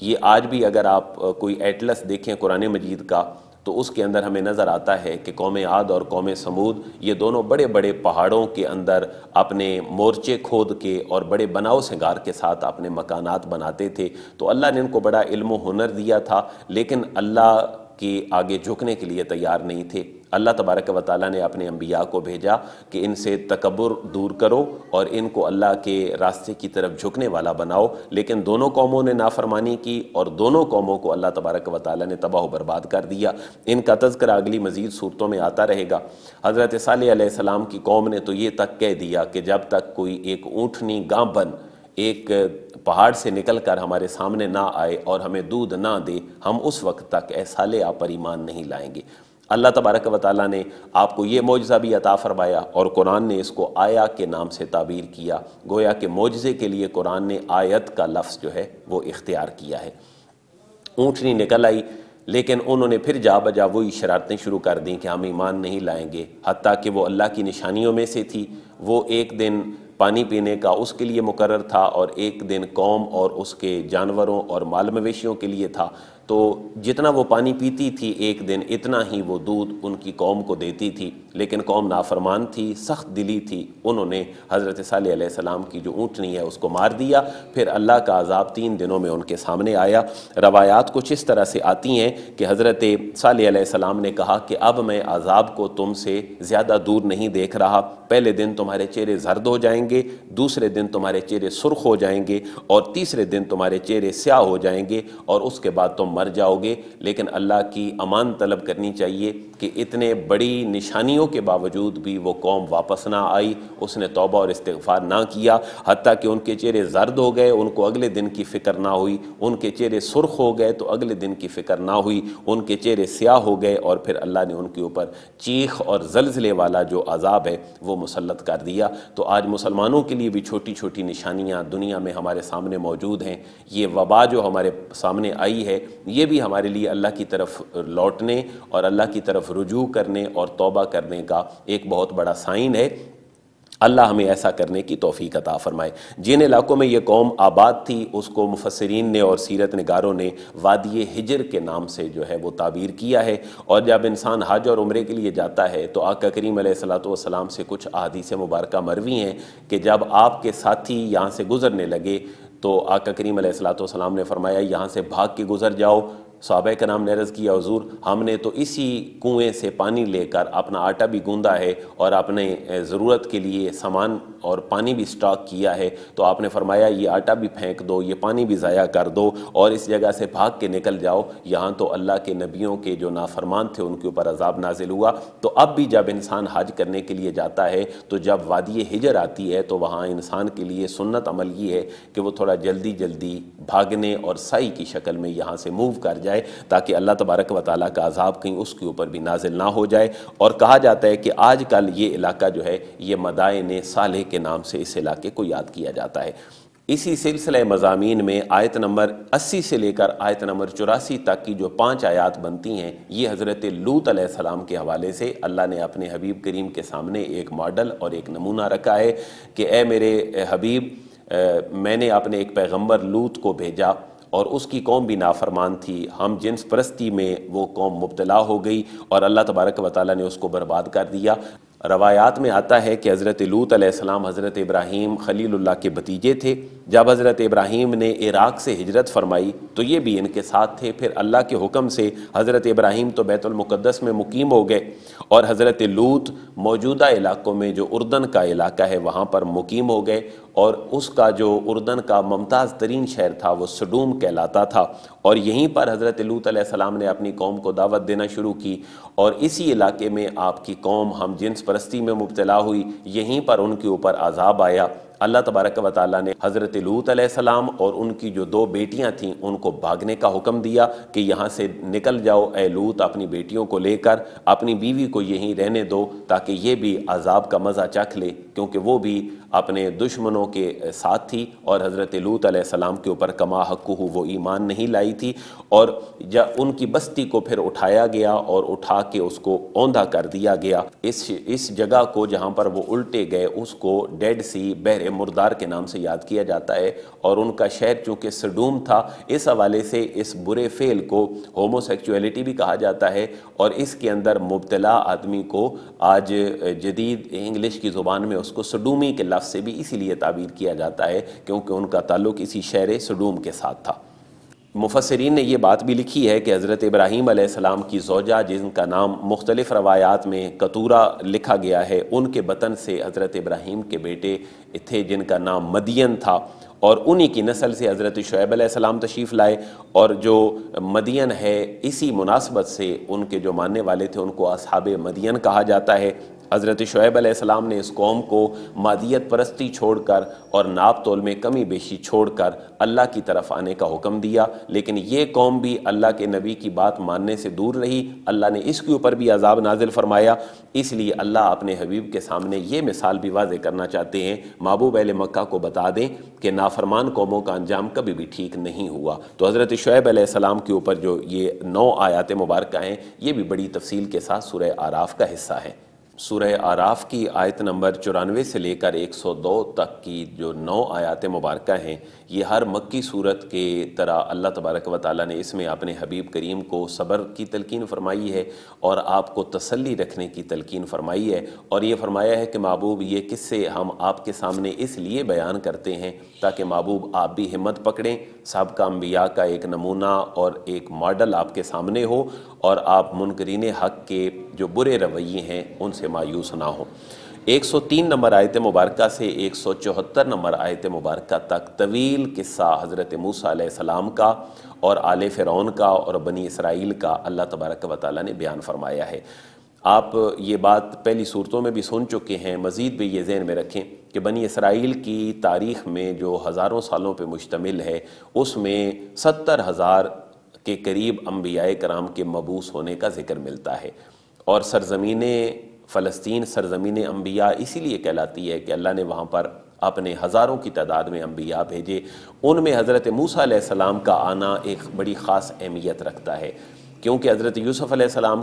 ये आज भी अगर आप कोई एटलस देखें कुरान मजीद का तो उसके अंदर हमें नज़र आता है कि कौम आद और कौम समूद, ये दोनों बड़े बड़े पहाड़ों के अंदर अपने मोर्चे खोद के और बड़े बनाव सिंगार के साथ अपने मकानात बनाते थे। तो अल्लाह ने इनको बड़ा इल्म हुनर दिया था, लेकिन अल्लाह के आगे झुकने के लिए तैयार नहीं थे। अल्लाह तबारक व ताली ने अपने अम्बिया को भेजा कि इनसे तकबर दूर करो और इनको अल्लाह के रास्ते की तरफ़ झुकने वाला बनाओ। लेकिन दोनों कौमों ने नाफरमानी की और दोनों कौमों को अल्लाह तबारक व ताली ने तबाह बर्बाद कर दिया। इनका तस्कर अगली मज़ीद सूरतों में आता रहेगा। हज़रत सलाम की कौम ने तो ये तक कह दिया कि जब तक कोई एक ऊँटनी गाँव बन एक पहाड़ से निकल कर हमारे सामने ना आए और हमें दूध ना दे, हम उस वक्त तक ऐसा ले आप ईमान नहीं लाएँगे। अल्लाह तबारक व ताली ने आपको ये मुआजा भी अता फरमाया और कुरान ने इसको आया के नाम से ताबीर किया। गोया के मुआजे के लिए कुरान ने आयत का लफ्ज़ जो है वो इख्तियार किया है। ऊँटनी निकल आई, लेकिन उन्होंने फिर जा बजा वही शरारतें शुरू कर दी कि हम ईमान नहीं लाएँगे। हती कि वो अल्लाह की निशानियों में से थी। वो एक दिन पानी पीने का उसके लिए मुकर था और एक दिन कौम और उसके जानवरों और माल मवेशियों के लिए था। तो जितना वो पानी पीती थी एक दिन, इतना ही वो दूध उनकी कौम को देती थी। लेकिन कौम नाफरमान थी, सख्त दिली थी। उन्होंने हज़रत सलाम की जो ऊँटनी है उसको मार दिया। फिर अल्लाह का अजाब तीन दिनों में उनके सामने आया। रवायात कुछ इस तरह से आती हैं कि हज़रत सलाम ने कहा कि अब मैं अजाब को तुमसे ज़्यादा दूर नहीं देख रहा। पहले दिन तुम्हारे चेहरे जर्द हो जाएँगे, दूसरे दिन तुम्हारे चेहरे सुर्ख हो जाएँगे और तीसरे दिन तुम्हारे चेहरे स्याह हो जाएँगे और उसके बाद तुम मर जाओगे, लेकिन अल्लाह की अमान तलब करनी चाहिए कि इतने बड़ी निशानियों के बावजूद भी वो कौम वापस ना आई, उसने तोबा और इस्तफ़ार ना किया हती कि उनके चेहरे जर्द हो गए, उनको अगले दिन की फ़िक्र ना हुई, उनके चेहरे सुर्ख हो गए तो अगले दिन की फ़िक्र ना हुई, उनके चेहरे स्याह हो गए, और फिर अल्लाह ने उनके ऊपर चीख और जलजले वाला जो अजाब है, वो मुसलत कर दिया। तो आज मुसलमानों के लिए भी छोटी छोटी निशानियाँ दुनिया में हमारे सामने मौजूद हैं। ये वबा जो हमारे सामने आई है ये भी हमारे लिए अल्लाह की तरफ़ लौटने और अल्लाह की तरफ़ रुजू करने और तौबा करने का एक बहुत बड़ा साइन है। अल्लाह हमें ऐसा करने की तोफ़ी अता फ़रमाए। जिन इलाकों में ये कौम आबाद थी, उसको मुफसरीन ने और सीरत नगारों ने वादी हिजर के नाम से जो है वो ताबीर किया है। और जब इंसान हज और उम्र के लिए जाता है तो आका करीम सलाम से कुछ अदीस मुबारक मरवी हैं कि जब आपके साथी यहाँ से गुज़रने लगे तो आका करीम सलाम ने फरमाया यहाँ से भाग के गुज़र जाओ। सहाबा के नाम ने किया, हजूर, हमने तो इसी कुएँ से पानी लेकर अपना आटा भी गूंदा है और अपने ज़रूरत के लिए सामान और पानी भी स्टॉक किया है। तो आपने फरमाया, ये आटा भी फेंक दो, ये पानी भी ज़ाया कर दो और इस जगह से भाग के निकल जाओ। यहाँ तो अल्लाह के नबियों के जो नाफरमान थे, उनके ऊपर अजाब नाजिल हुआ। तो अब भी जब इंसान हज करने के लिए जाता है तो जब वादी हिजर आती है तो वहाँ इंसान के लिए सुन्नत अमल ये है कि वो थोड़ा जल्दी जल्दी भागने और साई की शक्ल में यहाँ से मूव कर जाए। ताकि अल्लाह तबारक व ताली का अजाब कहीं उसके ऊपर भी नाजिल ना हो जाए। और कहा जाता है कि आज कल ये इलाका जो है, ये मदायन साले के नाम से इस इलाके को याद किया जाता है। इसी सिलसिले मजामी में आयत नंबर 80 से लेकर आयत नंबर चौरासी तक की जो पाँच आयात बनती हैं, ये हज़रत लूत सलाम के हवाले से अल्लाह ने अपने हबीब करीम के सामने एक मॉडल और एक नमूना रखा है कि, ए मेरे हबीब मैंने अपने एक पैगंबर लूत को भेजा और उसकी कौम भी नाफरमान थी। हम जिन्स परस्ती में वो कौम मुबतला हो गई और अल्लाह तबारक व ताली ने उसको बर्बाद कर दिया। रवायात में आता है कि हज़रत लूत हज़रत इब्राहिम खलीलुल्लाह के भतीजे थे। जब हज़रत इब्राहीम ने इराक़ से हिजरत फरमाई तो ये भी इनके साथ थे। फिर अल्लाह के हुक्म से हज़रत इब्राहीम तो बैतुलमुक़द्दस में मुकीम हो गए और हज़रत लूत मौजूदा इलाक़ों में, जो उर्दन का इलाका है, वहाँ पर मुकीम हो गए और उसका जो उर्दन का मुमताज़ तरीन शहर था, वो सडूम कहलाता था। और यहीं पर हज़रत लूत सलाम ने अपनी कौम को दावत देना शुरू की और इसी इलाके में आपकी कौम, हम जिन्स परस्ती में मुबतला हुई, यहीं पर उनके ऊपर आज़ाब आया। अल्लाह तबारक व ताली ने हज़रत लूत सलाम और उनकी जो दो बेटियाँ थीं, उनको भागने का हुक्म दिया कि यहाँ से निकल जाओ, ए लूत, अपनी बेटियों को लेकर, अपनी बीवी को यहीं रहने दो ताकि ये भी अजाब का मज़ा चख ले, क्योंकि वो भी अपने दुश्मनों के साथ थी और हज़रत लूत सलाम के ऊपर कमा हक्कू वो ईमान नहीं लाई थी और जब उनकी बस्ती को फिर उठाया गया और उठा के उसको औंधा कर दिया गया। इस इस जगह को जहाँ पर वो उल्टे गए, उसको डेड सी बहर मुर्दार के नाम से याद किया जाता है और उनका शहर चूँकि सडूम था, इस हवाले से इस बुरे फेल को होमोसेक्चुअलिटी भी कहा जाता है और इसके अंदर मुबतला आदमी को आज जदीद इंग्लिश की ज़ुबान में उसको सडूमी के लफ्ज़ से भी इसीलिए ताबीर किया जाता है क्योंकि उनका ताल्लुक इसी शहर सडूम के साथ था। मुफसरीन ने यह बात भी लिखी है कि हज़रत इब्राहीम सलाम की जोजा, जिनका नाम मुख्तलिफ़ रवायात में कतूरा लिखा गया है, उनके बतन से हज़रत इब्राहीम के बेटे थे, जिनका नाम मदियन था। और उन्हीं की नस्ल से हज़रत शुएब सलाम तशीफ़ लाए। और जो मदियन है, इसी मुनासबत से उनके जो मानने वाले थे, उनको असहाब मदियन कहा जाता है। हज़रत शुएब सलाम ने इस कौम को मादियत परस्ती छोड़ कर और नाप तोल में कमी बेशी छोड़ कर अल्लाह की तरफ़ आने का हुक्म दिया। लेकिन ये कौम भी अल्लाह के नबी की बात मानने से दूर रही। अल्लाह ने इसके ऊपर भी अजाब नाजिल फरमाया। इसलिए अल्लाह अपने हबीब के सामने ये मिसाल भी वाजे करना चाहते हैं। महबूब अल मक्का को बता दें कि नाफरमान कौमों का अंजाम कभी भी ठीक नहीं हुआ। तो हज़रत शुएब सलाम के ऊपर जो ये नौ आयात मुबारक हैं ये भी बड़ी तफसील के साथ सुरह आराफ का हिस्सा है। सूरह आराफ की आयत नंबर चौरानवे से लेकर 102 तक की जो नौ आयात मुबारक हैं ये हर मक्की सूरत के तरह अल्लाह तबारक व ताली ने इसमें अपने हबीब करीम को सब्र की तलकिन फरमाई है और आपको तसली रखने की तलकिन फरमाई है और ये फरमाया है कि महबूब, ये किस्से हम आपके सामने इसलिए बयान करते हैं ताकि महबूब आप भी हिम्मत पकड़ें। सबका अम्बिया का एक नमूना और एक मॉडल आपके सामने हो और आप मुनकरीन हक़ के जो बुरे रवैये हैं उनसे मायूस ना हो। 103 नंबर आयत मुबारक से एक सौ चौहत्तर नंबर आयत मुबारक तक तवील किस्सा हज़रत मूसा सलाम का और आल फ़िरौन का और बनी इसराइल का अल्लाह तबारक व ताली ने बयान फरमाया है। आप ये बात पहली सूरतों में भी सुन चुके हैं, मज़ीद भी ये जहन में रखें कि बनी इसराइल की तारीख़ में जो हज़ारों सालों पर मुश्तमिल है, उसमें सत्तर हज़ार के करीब अम्बिया कराम के मबूस होने का ज़िक्र मिलता है और सरजमीन फ़लस्तीन सरजमीन अम्बिया इसीलिए कहलाती है कि अल्लाह ने वहाँ पर अपने हज़ारों की तादाद में अम्बिया भेजे। उनमें हज़रत मूसा सलाम का आना एक बड़ी ख़ास अहमियत रखता है। क्योंकि हज़रत यूसुफ़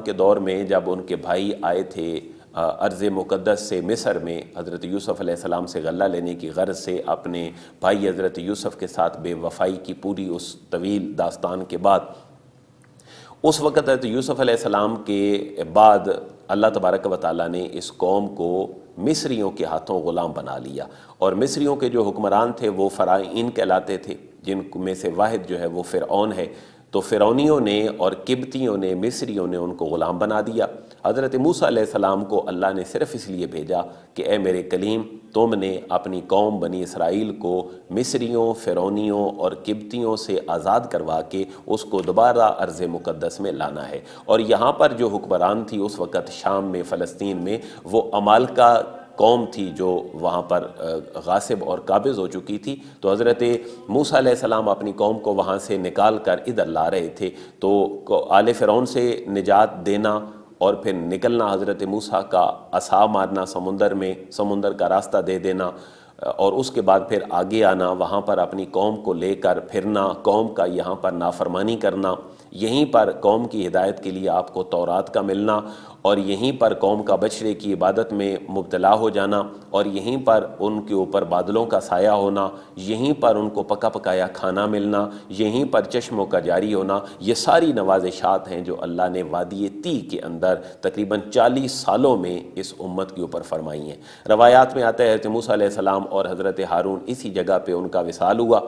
के दौर में जब उनके भाई आए थे अर्ज़ मुक़दस से मिस्र में, हज़रत यूसुफ़ से गला लेने की गर्ज से अपने भाई हज़रत यूसुफ़ के साथ बेवफ़ाई की पूरी उस तवील दास्तान के बाद उस वक़्त हज़रत यूसुफ़ अलैहिस्सलाम के बाद अल्लाह तबारक व ताली ने इस कौम को मिस्रियों के हाथों ग़ुलाम बना लिया। और मिस्रियों के जो हुक्मरान थे, वो फ़राइन कहलाते थे, जिन में से वाहिद जो है वो फ़िरौन है। तो फ़िरौनियों ने और किबतियों ने, मिस्रियों ने उनको ग़ुलाम बना दिया। हज़रत मूसा को अल्लाह ने सिर्फ़ इसलिए भेजा कि, ए मेरे कलीम, तुमने अपनी कौम बनी इसराइल को मिस्रियों, फ़िरौनियों और किबतियों से आज़ाद करवा के उसको दोबारा अर्ज़ मुक़दस में लाना है। और यहाँ पर जो हुक्मरान थी उस वक़्त शाम में, फ़लस्तीन में, वो अमाल का कौम थी जो वहाँ पर गासिब और काबिज़ हो चुकी थी। तो हज़रत मूसा सलाम अपनी कौम को वहाँ से निकाल कर इधर ला रहे थे। तो आल फ़िरौन से निजात देना और फिर निकलना हज़रत मूसा का असा मारना, समुंदर में, समुंदर का रास्ता दे देना और उसके बाद फिर आगे आना, वहाँ पर अपनी कौम को लेकर फिरना, कौम का यहाँ पर नाफरमानी करना। यहीं पर कौम की हिदायत के लिए आपको तौरात का मिलना और यहीं पर कौम का बछड़े की इबादत में मुबतला हो जाना और यहीं पर उनके ऊपर बादलों का साया होना, यहीं पर उनको पका पकाया खाना मिलना, यहीं पर चश्मों का जारी होना, ये सारी नवाजिशात हैं जो अल्लाह ने वादी ती के अंदर तकरीबन चालीस सालों में इस उम्मत के ऊपर फरमाई हैं। रवायात में आता है मूसा सलाम और हज़रत हारून इसी जगह पर उनका विसाल हुआ।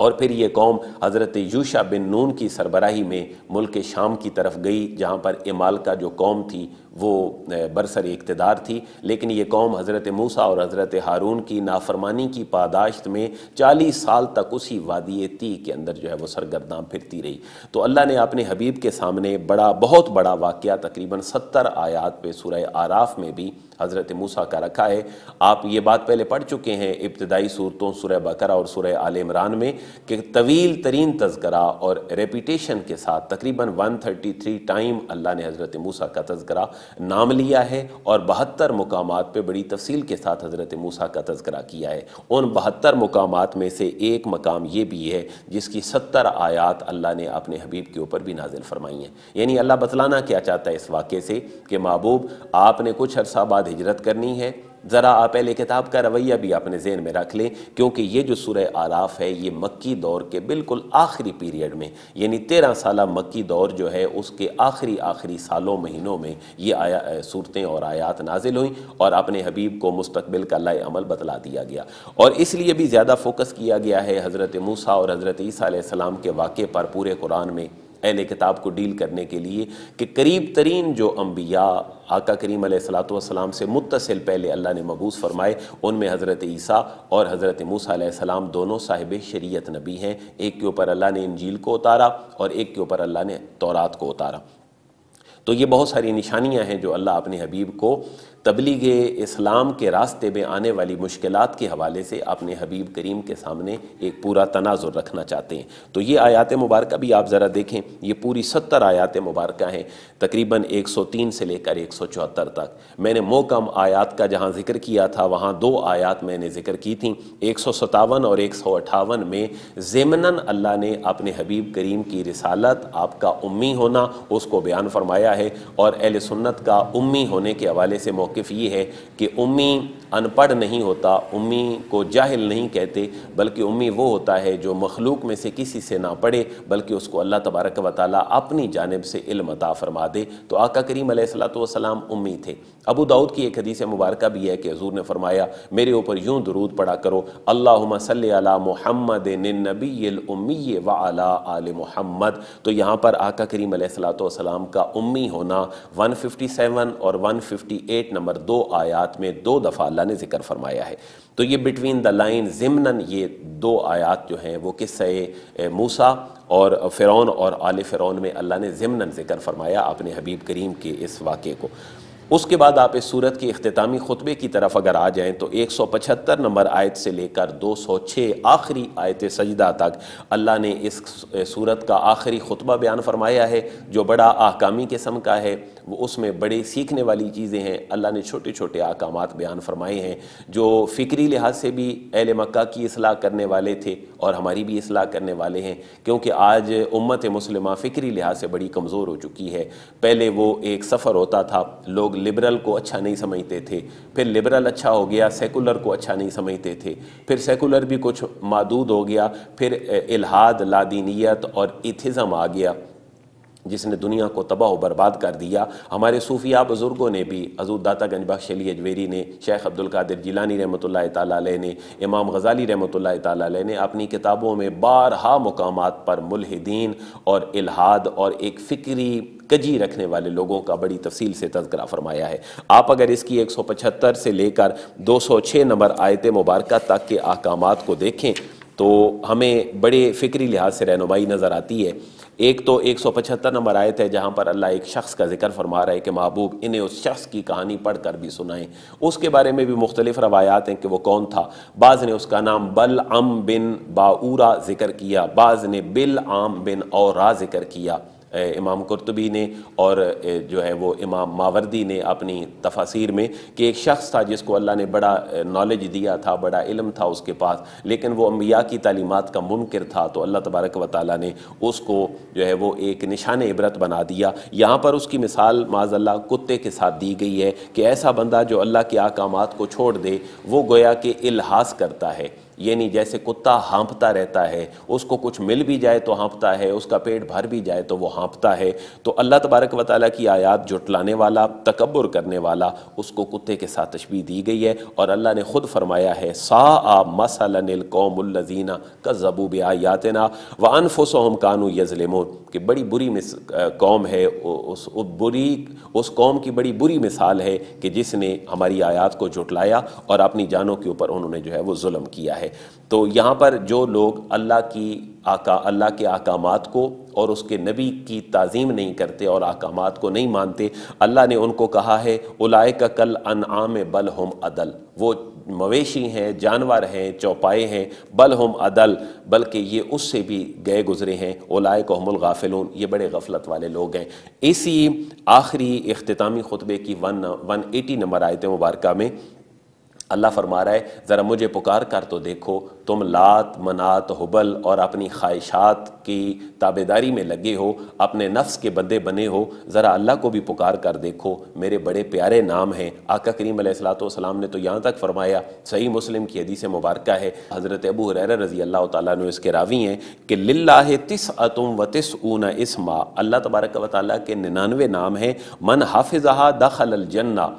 और फिर ये कौम हज़रत यूशा बिन नून की सरबराही में मुल्क शाम की तरफ़ गई, जहाँ पर इमाल का जो कौम थी वो बरसर इकतदार थी, लेकिन ये कौम हज़रत मूसा और हज़रत हारून की नाफरमानी की पादाश्त में चालीस साल तक उसी वादी ती के अंदर जो है वो सरगर्दाम फिरती रही। तो अल्लाह ने अपने हबीब के सामने बड़ा, बहुत बड़ा वाक़ तकरीबन सत्तर आयात पे सूरह आराफ में भी हज़रत मूसा का रखा है। आप ये बात पहले पढ़ चुके हैं इब्तदाई सूरतों, सुरह बकरा और सुरह आल इमरान में कि तवील तरीन तस्करा और रेपिटेशन के साथ तकरीबन 133 टाइम अल्लाह ने हज़रत मूसा का तस्करा नाम लिया है और बहत्तर मुकाम पर बड़ी तफसील के साथ हज़रत मूसा का तस्करा किया है। उन बहत्तर मुकाम में से एक मकाम ये भी है जिसकी सत्तर आयात अल्लाह ने अपने हबीब के ऊपर भी नाजिल फरमाई हैं। यानी अल्लाह बतलाना क्या चाहता है इस वाक़े से कि महबूब, आपने कुछ अरसा बाद हिजरत करनी है ज़रा आप पहले किताब का रवैया भी अपने जहन में रख लें, क्योंकि ये जो सूरह आराफ है, ये मक्की दौर के बिल्कुल आखिरी पीरियड में, यानी तेरह साल मक्की दौर जो है, उसके आखिरी आखिरी सालों, महीनों में ये आया सूरतें और आयात नाजिल हुई और अपने हबीब को मुस्तबिल का ला अमल बतला दिया गया। और इसलिए भी ज़्यादा फोकस किया गया है हज़रत मूसा और हज़रत ईसा के वाक़े पर पूरे कुरान में। अहल किताब को डील करने के लिए कि करीब तरीन जो अम्बिया आका करीम सलाम से मुतसिल पहले अल्लाह ने मबूस फरमाए, उनमें हज़रत ईसा और हज़रत मूसा सलाम दोनों साहिब शरीयत नबी हैं। एक के ऊपर अल्लाह ने इंजील को उतारा और एक के ऊपर अल्लाह ने तौरात को उतारा। तो ये बहुत सारी निशानियाँ हैं जो अल्लाह अपने हबीब को तबलीग इस्लाम के रास्ते में आने वाली मुश्किल के हवाले से अपने हबीब करीम के सामने एक पूरा तनाजुर रखना चाहते हैं। तो ये आयात मुबारक भी आप ज़रा देखें, ये पूरी सत्तर आयात मुबारक हैं, तकरीबन 103 से लेकर एक सौ चौहत्तर तक। मैंने मोकम आयात का जहाँ ज़िक्र किया था, वहाँ दो आयात मैंने ज़िक्र की थी, एक सौ सतावन और एक में ज़मन अल्लाह ने अपने हबीब करीम की रिसालत, आपका उम्मी होना, उसको बयान फरमाया है और अहल सुन्नत का उम्मी होने के हवाले से मौक़ ये है कि उम्मी अनपढ़ नहीं होता, उम्मी को जाहिल नहीं कहते, बल्कि उम्मी वो होता है जो मखलूक में से किसी से ना पढ़े, बल्कि उसको अल्लाह तबारक व ताली अपनी जानब से इल्म अता फरमा दे। तो आका करीम सलाम उम्मी थे। अबू दाऊद की एक हदीस मुबारक भी है कि हजूर ने फरमाया, मेरे ऊपर यूँ दरूद पढ़ा करो अल्लाह सल मोहम्मद नबी उम्मी व अला आल मोहम्मद। तो यहाँ पर आका करीम सलाम का उम्मी होना 157 और 158 नंबर दो आयात में दो दफ़ा अल्लाह ने ज़िक्र फरमाया है। तो ये बिटवीन द लाइन ज़िमनन ये दो आयात जो हैं, वो किस्से मूसा और फ़िरौन और आल फ़िरौन में अल्लाह ने ज़िमनन ज़िक्र फरमाया अपने हबीब करीम के इस वाक़े को। उसके बाद आप इस सूरत के अख्तामी खुतबे की तरफ़ अगर आ जाएँ तो एक सौ पचहत्तर नंबर आयत से लेकर दो सौ छः आखिरी आयत सजदा तक अल्लाह ने इस सूरत का आखिरी खुतबा बयान फरमाया है, जो बड़ा आकामी किस्म का है। वो उसमें बड़े सीखने वाली चीज़ें हैं। अल्लाह ने छोटे छोटे अहकाम बयान फरमाए हैं, जो फ़िक्री लिहाज से भी अहल मक्का की असलाह करने वाले थे और हमारी भी असलाह करने वाले हैं, क्योंकि आज उम्मत मुसलिमा फ़िक्री लिहाज से बड़ी कमज़ोर हो चुकी है। पहले वो एक सफ़र होता था, लोग लिबरल को अच्छा नहीं समझते थे, फिर लिबरल अच्छा हो गया, सेकुलर को अच्छा नहीं समझते थे, फिर सेकुलर भी कुछ मदूद हो गया, फिर इलाहाद लादीनीत और इथिज़म आ गया। जिसने दुनिया को तबाह बर्बाद कर दिया। हमारे सूफिया बुज़ुर्गों ने भी हजूर दाता गंज बख्श अली अजवेरी ने, शेख अब्दुल कादिर जिलानी रहमत ने, इमाम गज़ाली रहमत ताली ने अपनी किताबों में बारहा मकाम पर मुलहदीन और इलाहाद और एक फ़िक्री कजी रखने वाले लोगों का बड़ी तफसील से तस्करा फरमाया है। आप अगर इसकी एक सौ पचहत्तर से लेकर दो सौ छः नंबर आयत मुबारक तक के अहकाम को देखें तो हमें बड़े फ़िक्री लिहाज से रहनुमाई नज़र आती है। एक तो एक सौ पचहत्तर नंबर आयत है जहाँ पर अल्लाह एक शख्स का ज़िक्र फरमा रहा है कि महबूब इन्हें उस शख्स की कहानी पढ़ कर भी सुनाएँ। उसके बारे में भी मुख्तलिफ़ रवायात हैं कि वो कौन था। बाज़ ने उसका नाम बल अम बिन बाऊरा ज़िक्र किया। बाज़ ने बिल आम बिन और ज़िक्र किया। इमाम कुर्तबी ने और जो है वो इमाम मावर्दी ने अपनी तफासिर में कि एक शख्स था जिसको अल्लाह ने बड़ा नॉलेज दिया था, बड़ा इलम था उसके पास, लेकिन वो अम्बिया की तालीमत का मुनकर था तो अल्लाह तबारक व ताली ने उसको जो है वो एक निशान इबरत बना दिया। यहाँ पर उसकी मिसाल माजल्ला कुत्ते के साथ दी गई है कि ऐसा बंदा जो अल्लाह के अहकाम को छोड़ दे, वो गोया कि इल्हास करता है। यानी जैसे कुत्ता हाँपता रहता है, उसको कुछ मिल भी जाए तो हाँपता है, उसका पेट भर भी जाए तो वो हाँपता है। तो अल्लाह तबारक व ताली की आयात जुटलाने वाला तकबर करने वाला, उसको कुत्ते के साथ तशबी दी गई है और अल्लाह ने ख़ुद फरमाया है सा आ मसलिल कौमल्लजीना का जबूब आयातना व अनफुसम कानू यजलमोन। कि बड़ी बुरी कौम है उस बुरी, उस कौम की बड़ी बुरी मिसाल है कि जिसने हमारी आयात को जुटलाया और अपनी जानों के ऊपर उन्होंने जो है वो जुल्म किया है। तो यहाँ पर जो लोग अल्लाह की आका, अल्लाह के अहकाम को और उसके नबी की ताज़ीम नहीं करते और अहकाम को नहीं मानते, अल्लाह ने उनको कहा है उलाए का कल अनआम बल हम अदल। वो मवेशी हैं, जानवर हैं, चौपाए हैं, बल हम अदल, बल्कि ये उससे भी गए गुजरे हैं ओलाए को हमल गाफिलून। ये बड़े गफलत वाले लोग हैं। इसी आखिरी अख्तामी खुतबे की वन वन एटी नंबर आयत मुबारक में अल्लाह फरमा रहा है, ज़रा मुझे पुकार कर तो देखो, तुम लात, मनात, हुबल और अपनी ख्वाहिशात की ताबेदारी में लगे हो, अपने नफ्स के बंदे बने हो, ज़रा अल्लाह को भी पुकार कर देखो, मेरे बड़े प्यारे नाम हैं। आका करीम सलाम ने तो यहाँ तक फरमाया, सही मुस्लिम की हदीस मुबारक है, हज़रत अबू हुरैरा रज़ी अल्लाह तु इसके रावी हैं कि लिल्ला तिस अतुम व तिस ऊन इसमा, अल्लाह तबारक व ताली के निन्यानवे नाम हैं, मन हाफिज़हा दखल जन्ना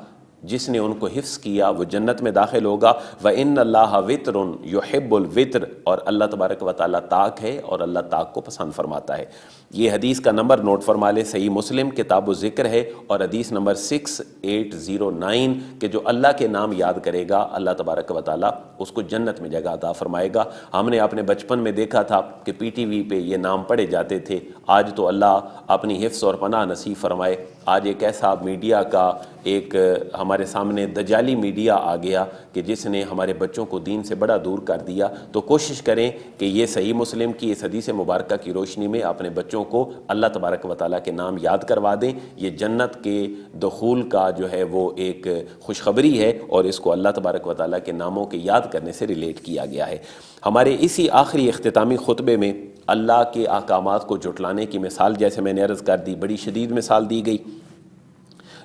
जिसने उनको हिफ्स किया, वो जन्नत में दाखिल होगा। व इन अल्लाह वितर युहिब्बुल वितर। और अल्लाह तबारक व ताक है और अल्लाह ताक को पसंद फरमाता है। ये हदीस का नंबर नोट फरमा ले सही मुस्लिम, किताब ज़िक्र है और हदीस number six eight zero nine, के जो अल्लाह के नाम याद करेगा, अल्लाह तबारक व ताली उसको जन्नत में जगह अदा फरमाएगा। हमने अपने बचपन में देखा था कि पी टी वी पे ये नाम पढ़े जाते थे। आज तो अल्लाह अपनी हिफ्स और पनाह नसीब फरमाए। आज एक ऐसा मीडिया का एक, हमारे सामने दजाली मीडिया आ गया कि जिसने हमारे बच्चों को दीन से बड़ा दूर कर दिया। तो कोशिश करें कि ये सही मुस्लिम की इस हदीस मुबारक की रोशनी में अपने बच्चों को अल्लाह तबारक व ताली के नाम याद करवा दें। ये जन्नत के दखूल का जो है वो एक खुशखबरी है और इसको अल्लाह तबारक व ताली के नामों के याद करने से रिलेट किया गया है। हमारे इसी आखिरी अख्तामी खुतबे में अल्लाह के अहकाम को जुटलाने की मिसाल जैसे मैंने अर्ज़ कर दी, बड़ी शदीद मिसाल दी गई।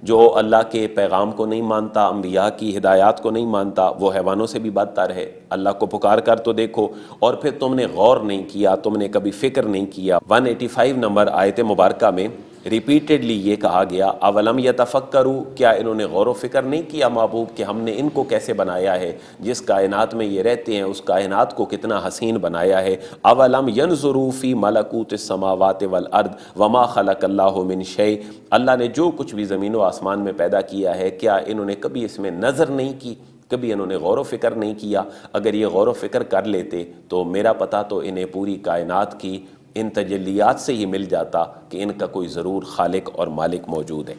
जो अल्लाह के पैगाम को नहीं मानता अम्बिया की हिदायत को नहीं मानता, वो हैवानों से भी बदता रहे अल्लाह को पुकार कर तो देखो, और फिर तुमने गौर नहीं किया, तुमने कभी फ़िक्र नहीं किया। 185 नंबर आयत मुबारक में रिपीटेडली ये कहा गया, अवलम या तफक्रू क्या इन्होंने गौर व फ़िक्र नहीं किया महबूब कि हमने इनको कैसे बनाया है? जिस कायनात में ये रहते हैं, उस कायनात को कितना हसीन बनाया है? अवलम यन ज़रूफ़ी मलकूत समावत वल अर्द, वमा खलक मिन शे। अल्लाह ने जो कुछ भी ज़मीन व आसमान में पैदा किया है, क्या इन्होंने कभी इसमें नज़र नहीं की? कभी इन्होंने गौर व फ़िक्र नहीं किया? अगर ये गौर व फ़िक्र कर लेते तो मेरा पता तो इन्हें पूरी कायनात की इन तजलियात से ही मिल जाता कि इनका कोई ज़रूर खालिक और मालिक मौजूद है।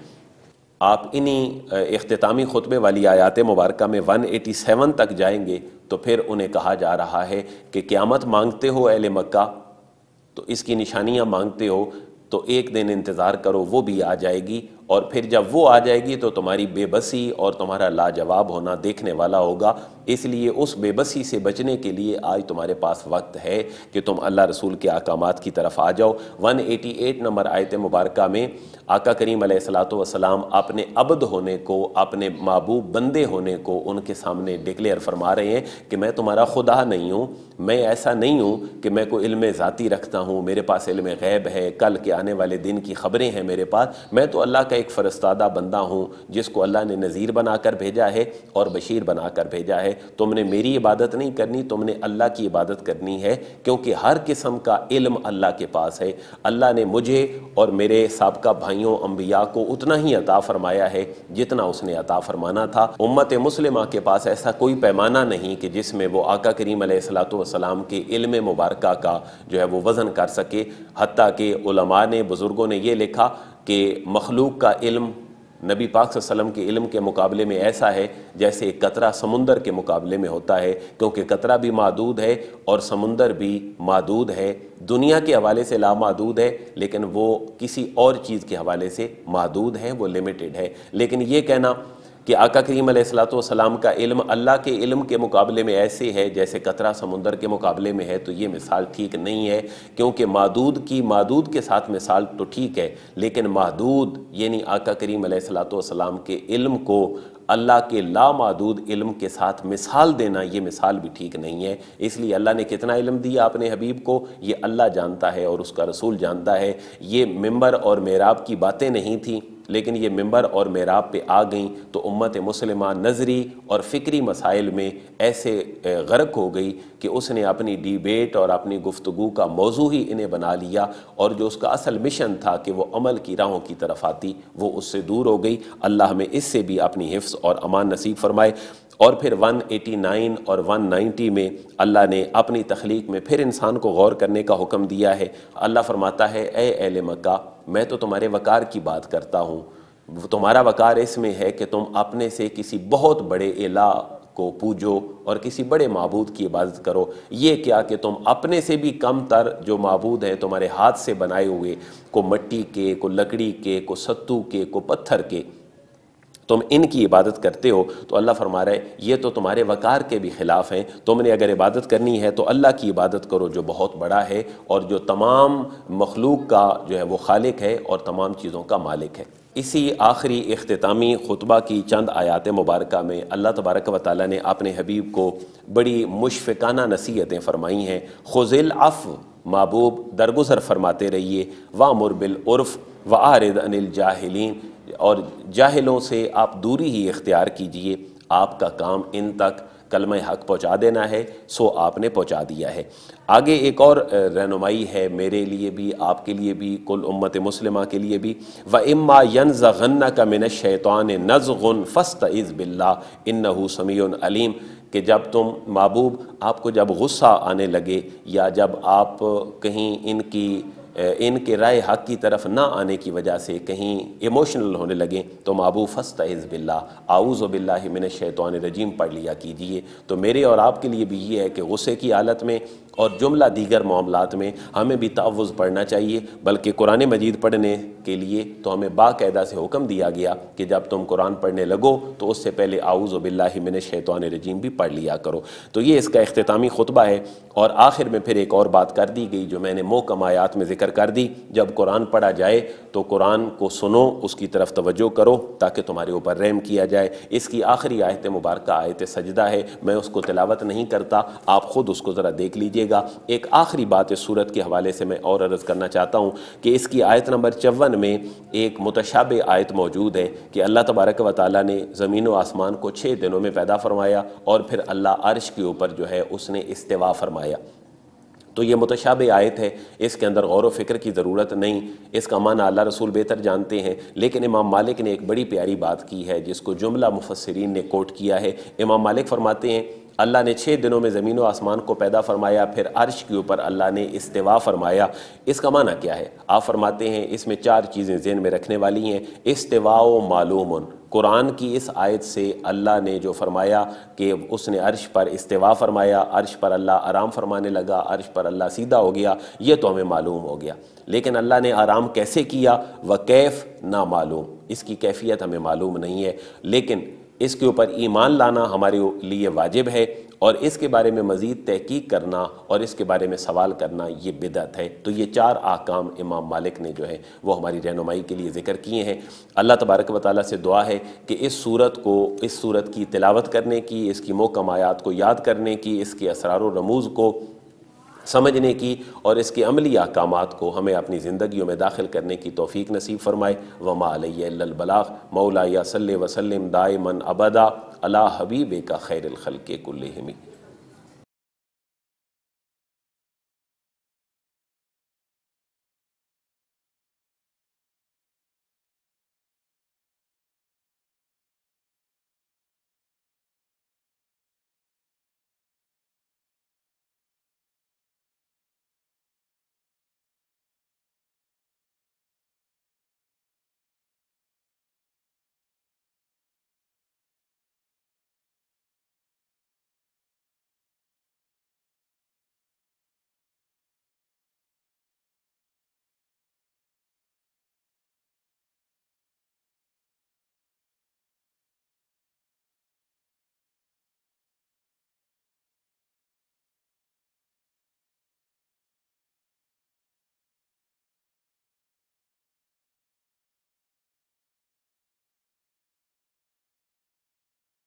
आप इन्हीं अख्तामी खुतबे वाली आयात मुबारक में 187 तक जाएँगे तो फिर उन्हें कहा जा रहा है कि क़्यामत मांगते हो अहल मक्का तो इसकी निशानियाँ मांगते हो तो एक दिन इंतज़ार करो, वो भी आ जाएगी और फिर जब वो आ जाएगी तो तुम्हारी बेबसी और तुम्हारा लाजवाब होना देखने वाला होगा। इसलिए उस बेबसी से बचने के लिए आज तुम्हारे पास वक्त है कि तुम अल्लाह रसूल के अहकाम की तरफ़ आ जाओ। 188 नंबर आयत मुबारक में आका करीम सलाम अपने अबद होने को, अपने महबूब बंदे होने को उनके सामने डिक्लेयर फरमा रहे हैं कि मैं तुम्हारा खुदा नहीं हूँ, मैं ऐसा नहीं हूँ कि मैं कोई इल्म ज़ाती रखता हूँ, मेरे पास इल्म गैब है, कल के आने वाले दिन की ख़बरें हैं मेरे पास, मैं तो अल्लाह का एक फ़रस्तादा बंदा हूँ, जिसको अल्लाह ने नज़ीर बनाकर भेजा है और बशीर बनाकर भेजा है। तुमने मेरी इबादत नहीं करनी, तुमने अल्लाह की इबादत करनी है, क्योंकि हर किस्म का इल्म अल्लाह के पास है। अल्लाह ने मुझे और मेरे सबका भाइयों अम्बिया को उतना ही अता फरमाया है जितना उसने अता फरमाना था। उम्मत मुस्लिमा के पास ऐसा कोई पैमाना नहीं कि जिसमें वो आका करीम सलाम के इल्म मुबारक का जो है वो वज़न कर सके। हती के उलमा ने, बुज़ुर्गों ने ये लिखा कि मखलूक का इल्म, नबी पाक वसल्लम के इल्म के मुकाबले में ऐसा है जैसे एक कतरा समुंदर के मुकाबले में होता है, क्योंकि कतरा भी महदूद है और समुंदर भी महदूद है। दुनिया के हवाले से लामादूद है, लेकिन वो किसी और चीज़ के हवाले से महदूद है, वो लिमिटेड है। लेकिन ये कहना कि आका करीम सलाम का इल्म अल्लाह के इल्म के मुकाबले में ऐसे है जैसे कतरा समुंदर के मुकाबले में है तो ये मिसाल ठीक नहीं है, क्योंकि महदूद की महदूद के साथ मिसाल तो ठीक है, लेकिन महदूद यानी आका करीम सलाम के इल्म को अल्लाह के लामहदूद इल्म के साथ मिसाल देना, ये मिसाल भी ठीक नहीं है। इसलिए अल्लाह ने कितना इल्म दिया अपने हबीब को? ये अल्लाह जानता है और उसका रसूल जानता है। ये मेंबर और मेराब की बातें नहीं थी। लेकिन ये मंबर और मेराब पे आ गई तो उम्मत मुसलमान नज़री और फ़िक्री मसाइल में ऐसे गर्क हो गई कि उसने अपनी डिबेट और अपनी गुफ्तु का मौजू ही इन्हें बना लिया और जो उसका असल मिशन था कि वो अमल की राहों की तरफ़ आती, वो उससे दूर हो गई। अल्लाह में इससे भी अपनी हिफ्स और अमान नसीब फरमाए। और फिर 189 और 190 में अल्लाह ने अपनी तख्लीक में फिर इंसान को गौर करने का हुक्म दिया है। अल्लाह फरमाता है, ए एल मक्का, मैं तो तुम्हारे वकार की बात करता हूँ। तुम्हारा वकार इसमें है कि तुम अपने से किसी बहुत बड़े इला को पूजो और किसी बड़े मबूद की इबादत करो। ये क्या कि तुम अपने से भी कम तर जो मबूद हैं तुम्हारे हाथ से बनाए हुए, को मट्टी के, को लकड़ी के, को सत्तू के, को पत्थर के तुम इनकी इबादत करते हो तो अल्लाह फरमा रहा ये तो तुम्हारे वकार के भी ख़िलाफ़ हैं। तुमने अगर इबादत करनी है तो अल्लाह की इबादत करो, जो बहुत बड़ा है और जो तमाम मखलूक का जो है वो खालिक है और तमाम चीज़ों का मालिक है। इसी आखिरी अख्तामी खुतबा की चंद आयात मुबारक में अल्लाह तबारक व ताली ने अपने हबीब को बड़ी मुशफ़ाना नसीहतें फरमाई हैं। खुजिल अफ़ महबूब, दरगुजर फरमाते रहिए वामुर बिल उर्फ़, व आरद अनिल जाहिलीन। और जाहिलों से आप दूरी ही इख्तियार कीजिए। आपका काम इन तक कलम हक पहुँचा देना है, सो आपने पहुँचा दिया है। आगे एक और रहनुमाई है मेरे लिए भी, आपके लिए भी, कुल उम्मत मुस्लिमा के लिए भी। व इम्मा ज़न्ना का मिन शैतान नज़गुन फ़स्त इज़ बिल्ला इन्नहू समी अलीम। कि जब तुम महबूब आपको जब गुस्सा आने लगे, या जब आप कहीं इनकी इनके राय हक की तरफ़ ना आने की वजह से कहीं इमोशनल होने लगे तो मबू फ़स्त बिल्ला, आऊज़ बिल्ला शैतान रजीम पढ़ लिया कीजिए। तो मेरे और आपके लिए भी ये है कि गुस्से की हालत में और जुमला दीगर मामलात में हमें भी तवज़ पढ़ना चाहिए, बल्कि कुरान मजीद पढ़ने के लिए तो हमें बाकायदा से हुक्म दिया गया कि जब तुम कुरान पढ़ने लगो तो उससे पहले आऊज़ बिल्लामिन शैतान रजीम भी पढ़ लिया करो। तो ये इसका अख्तामी खुतबा है। और आखिर में फिर एक और बात कर दी गई जो मैंने मोकम आयात में ज़िक्र कर दी। जब कुरान पढ़ा जाए तो कुरान को सुनो, उसकी तरफ़ तवज्जो करो, ताकि तुम्हारे ऊपर रहम किया जाए। इसकी आखिरी आयत मुबारक आयत सजदा है। मैं उसको तिलावत नहीं करता। आप ख़ुद उसको ज़रा देख लीजिएगा एक आखिरी बात इस सूरत के हवाले से मैं और अर्ज़ करना चाहता हूँ कि इसकी आयत नंबर चौवन में एक मुतशाब आयत मौजूद है कि अल्लाह तबारक व ताली ने ज़मीन व आसमान को छः दिनों में पैदा फरमाया और फिर अल्लाह अर्श के ऊपर जो है उसने इस्तेवा फरमाया। तो ये मुतशाब आयत है, इसके अंदर गौर फ़िक्र की ज़रूरत नहीं, इसका माना अल्लाह रसूल बेहतर जानते हैं, लेकिन इमाम मालिक ने एक बड़ी प्यारी बात की है जिसको जुमला मुफसरीन ने कोट किया है। इमाम मालिक फरमाते हैं अल्लाह ने छः दिनों में ज़मीन व आसमान को पैदा फरमाया, फिर अर्श के ऊपर अल्लाह ने इस्तेवा फरमाया। इसका माना क्या है? आप फरमाते हैं, इसमें चार चीज़ें जेन में रखने वाली हैं इस्तेवा मालूम कुरान की इस आयत से अल्लाह ने जो फरमाया कि उसने अर्श पर इस्तेवा फरमाया, अर्श पर अल्लाह आराम फरमाने लगा, अर्श पर अल्लाह सीधा हो गया, ये तो हमें मालूम हो गया। लेकिन अल्लाह ने आराम कैसे किया? व कैफ़ ना मालूम। इसकी कैफियत हमें मालूम नहीं है। लेकिन इसके ऊपर ईमान लाना हमारे लिए वाजिब है और इसके बारे में मज़ीद तहकीक करना और इसके बारे में सवाल करना ये बिदत है। तो ये चार आकाम इमाम मालिक ने जो है वो हमारी रहनुमाई के लिए ज़िक्र किए हैं। अल्लाह तबारक व से दुआ है कि इस सूरत को, इस सूरत की तिलावत करने की, इसकी मोकम आयात को याद करने की, इसके असरार रमूज़ को समझने की और इसके अमली अहकाम को हमें अपनी ज़िंदगियों में दाखिल करने की तोफ़ी नसीब फरमाए। वमालबलाग मौला या सल वसलम दायमन अबदा। अला हबीब का खैर खल के कुल्लमी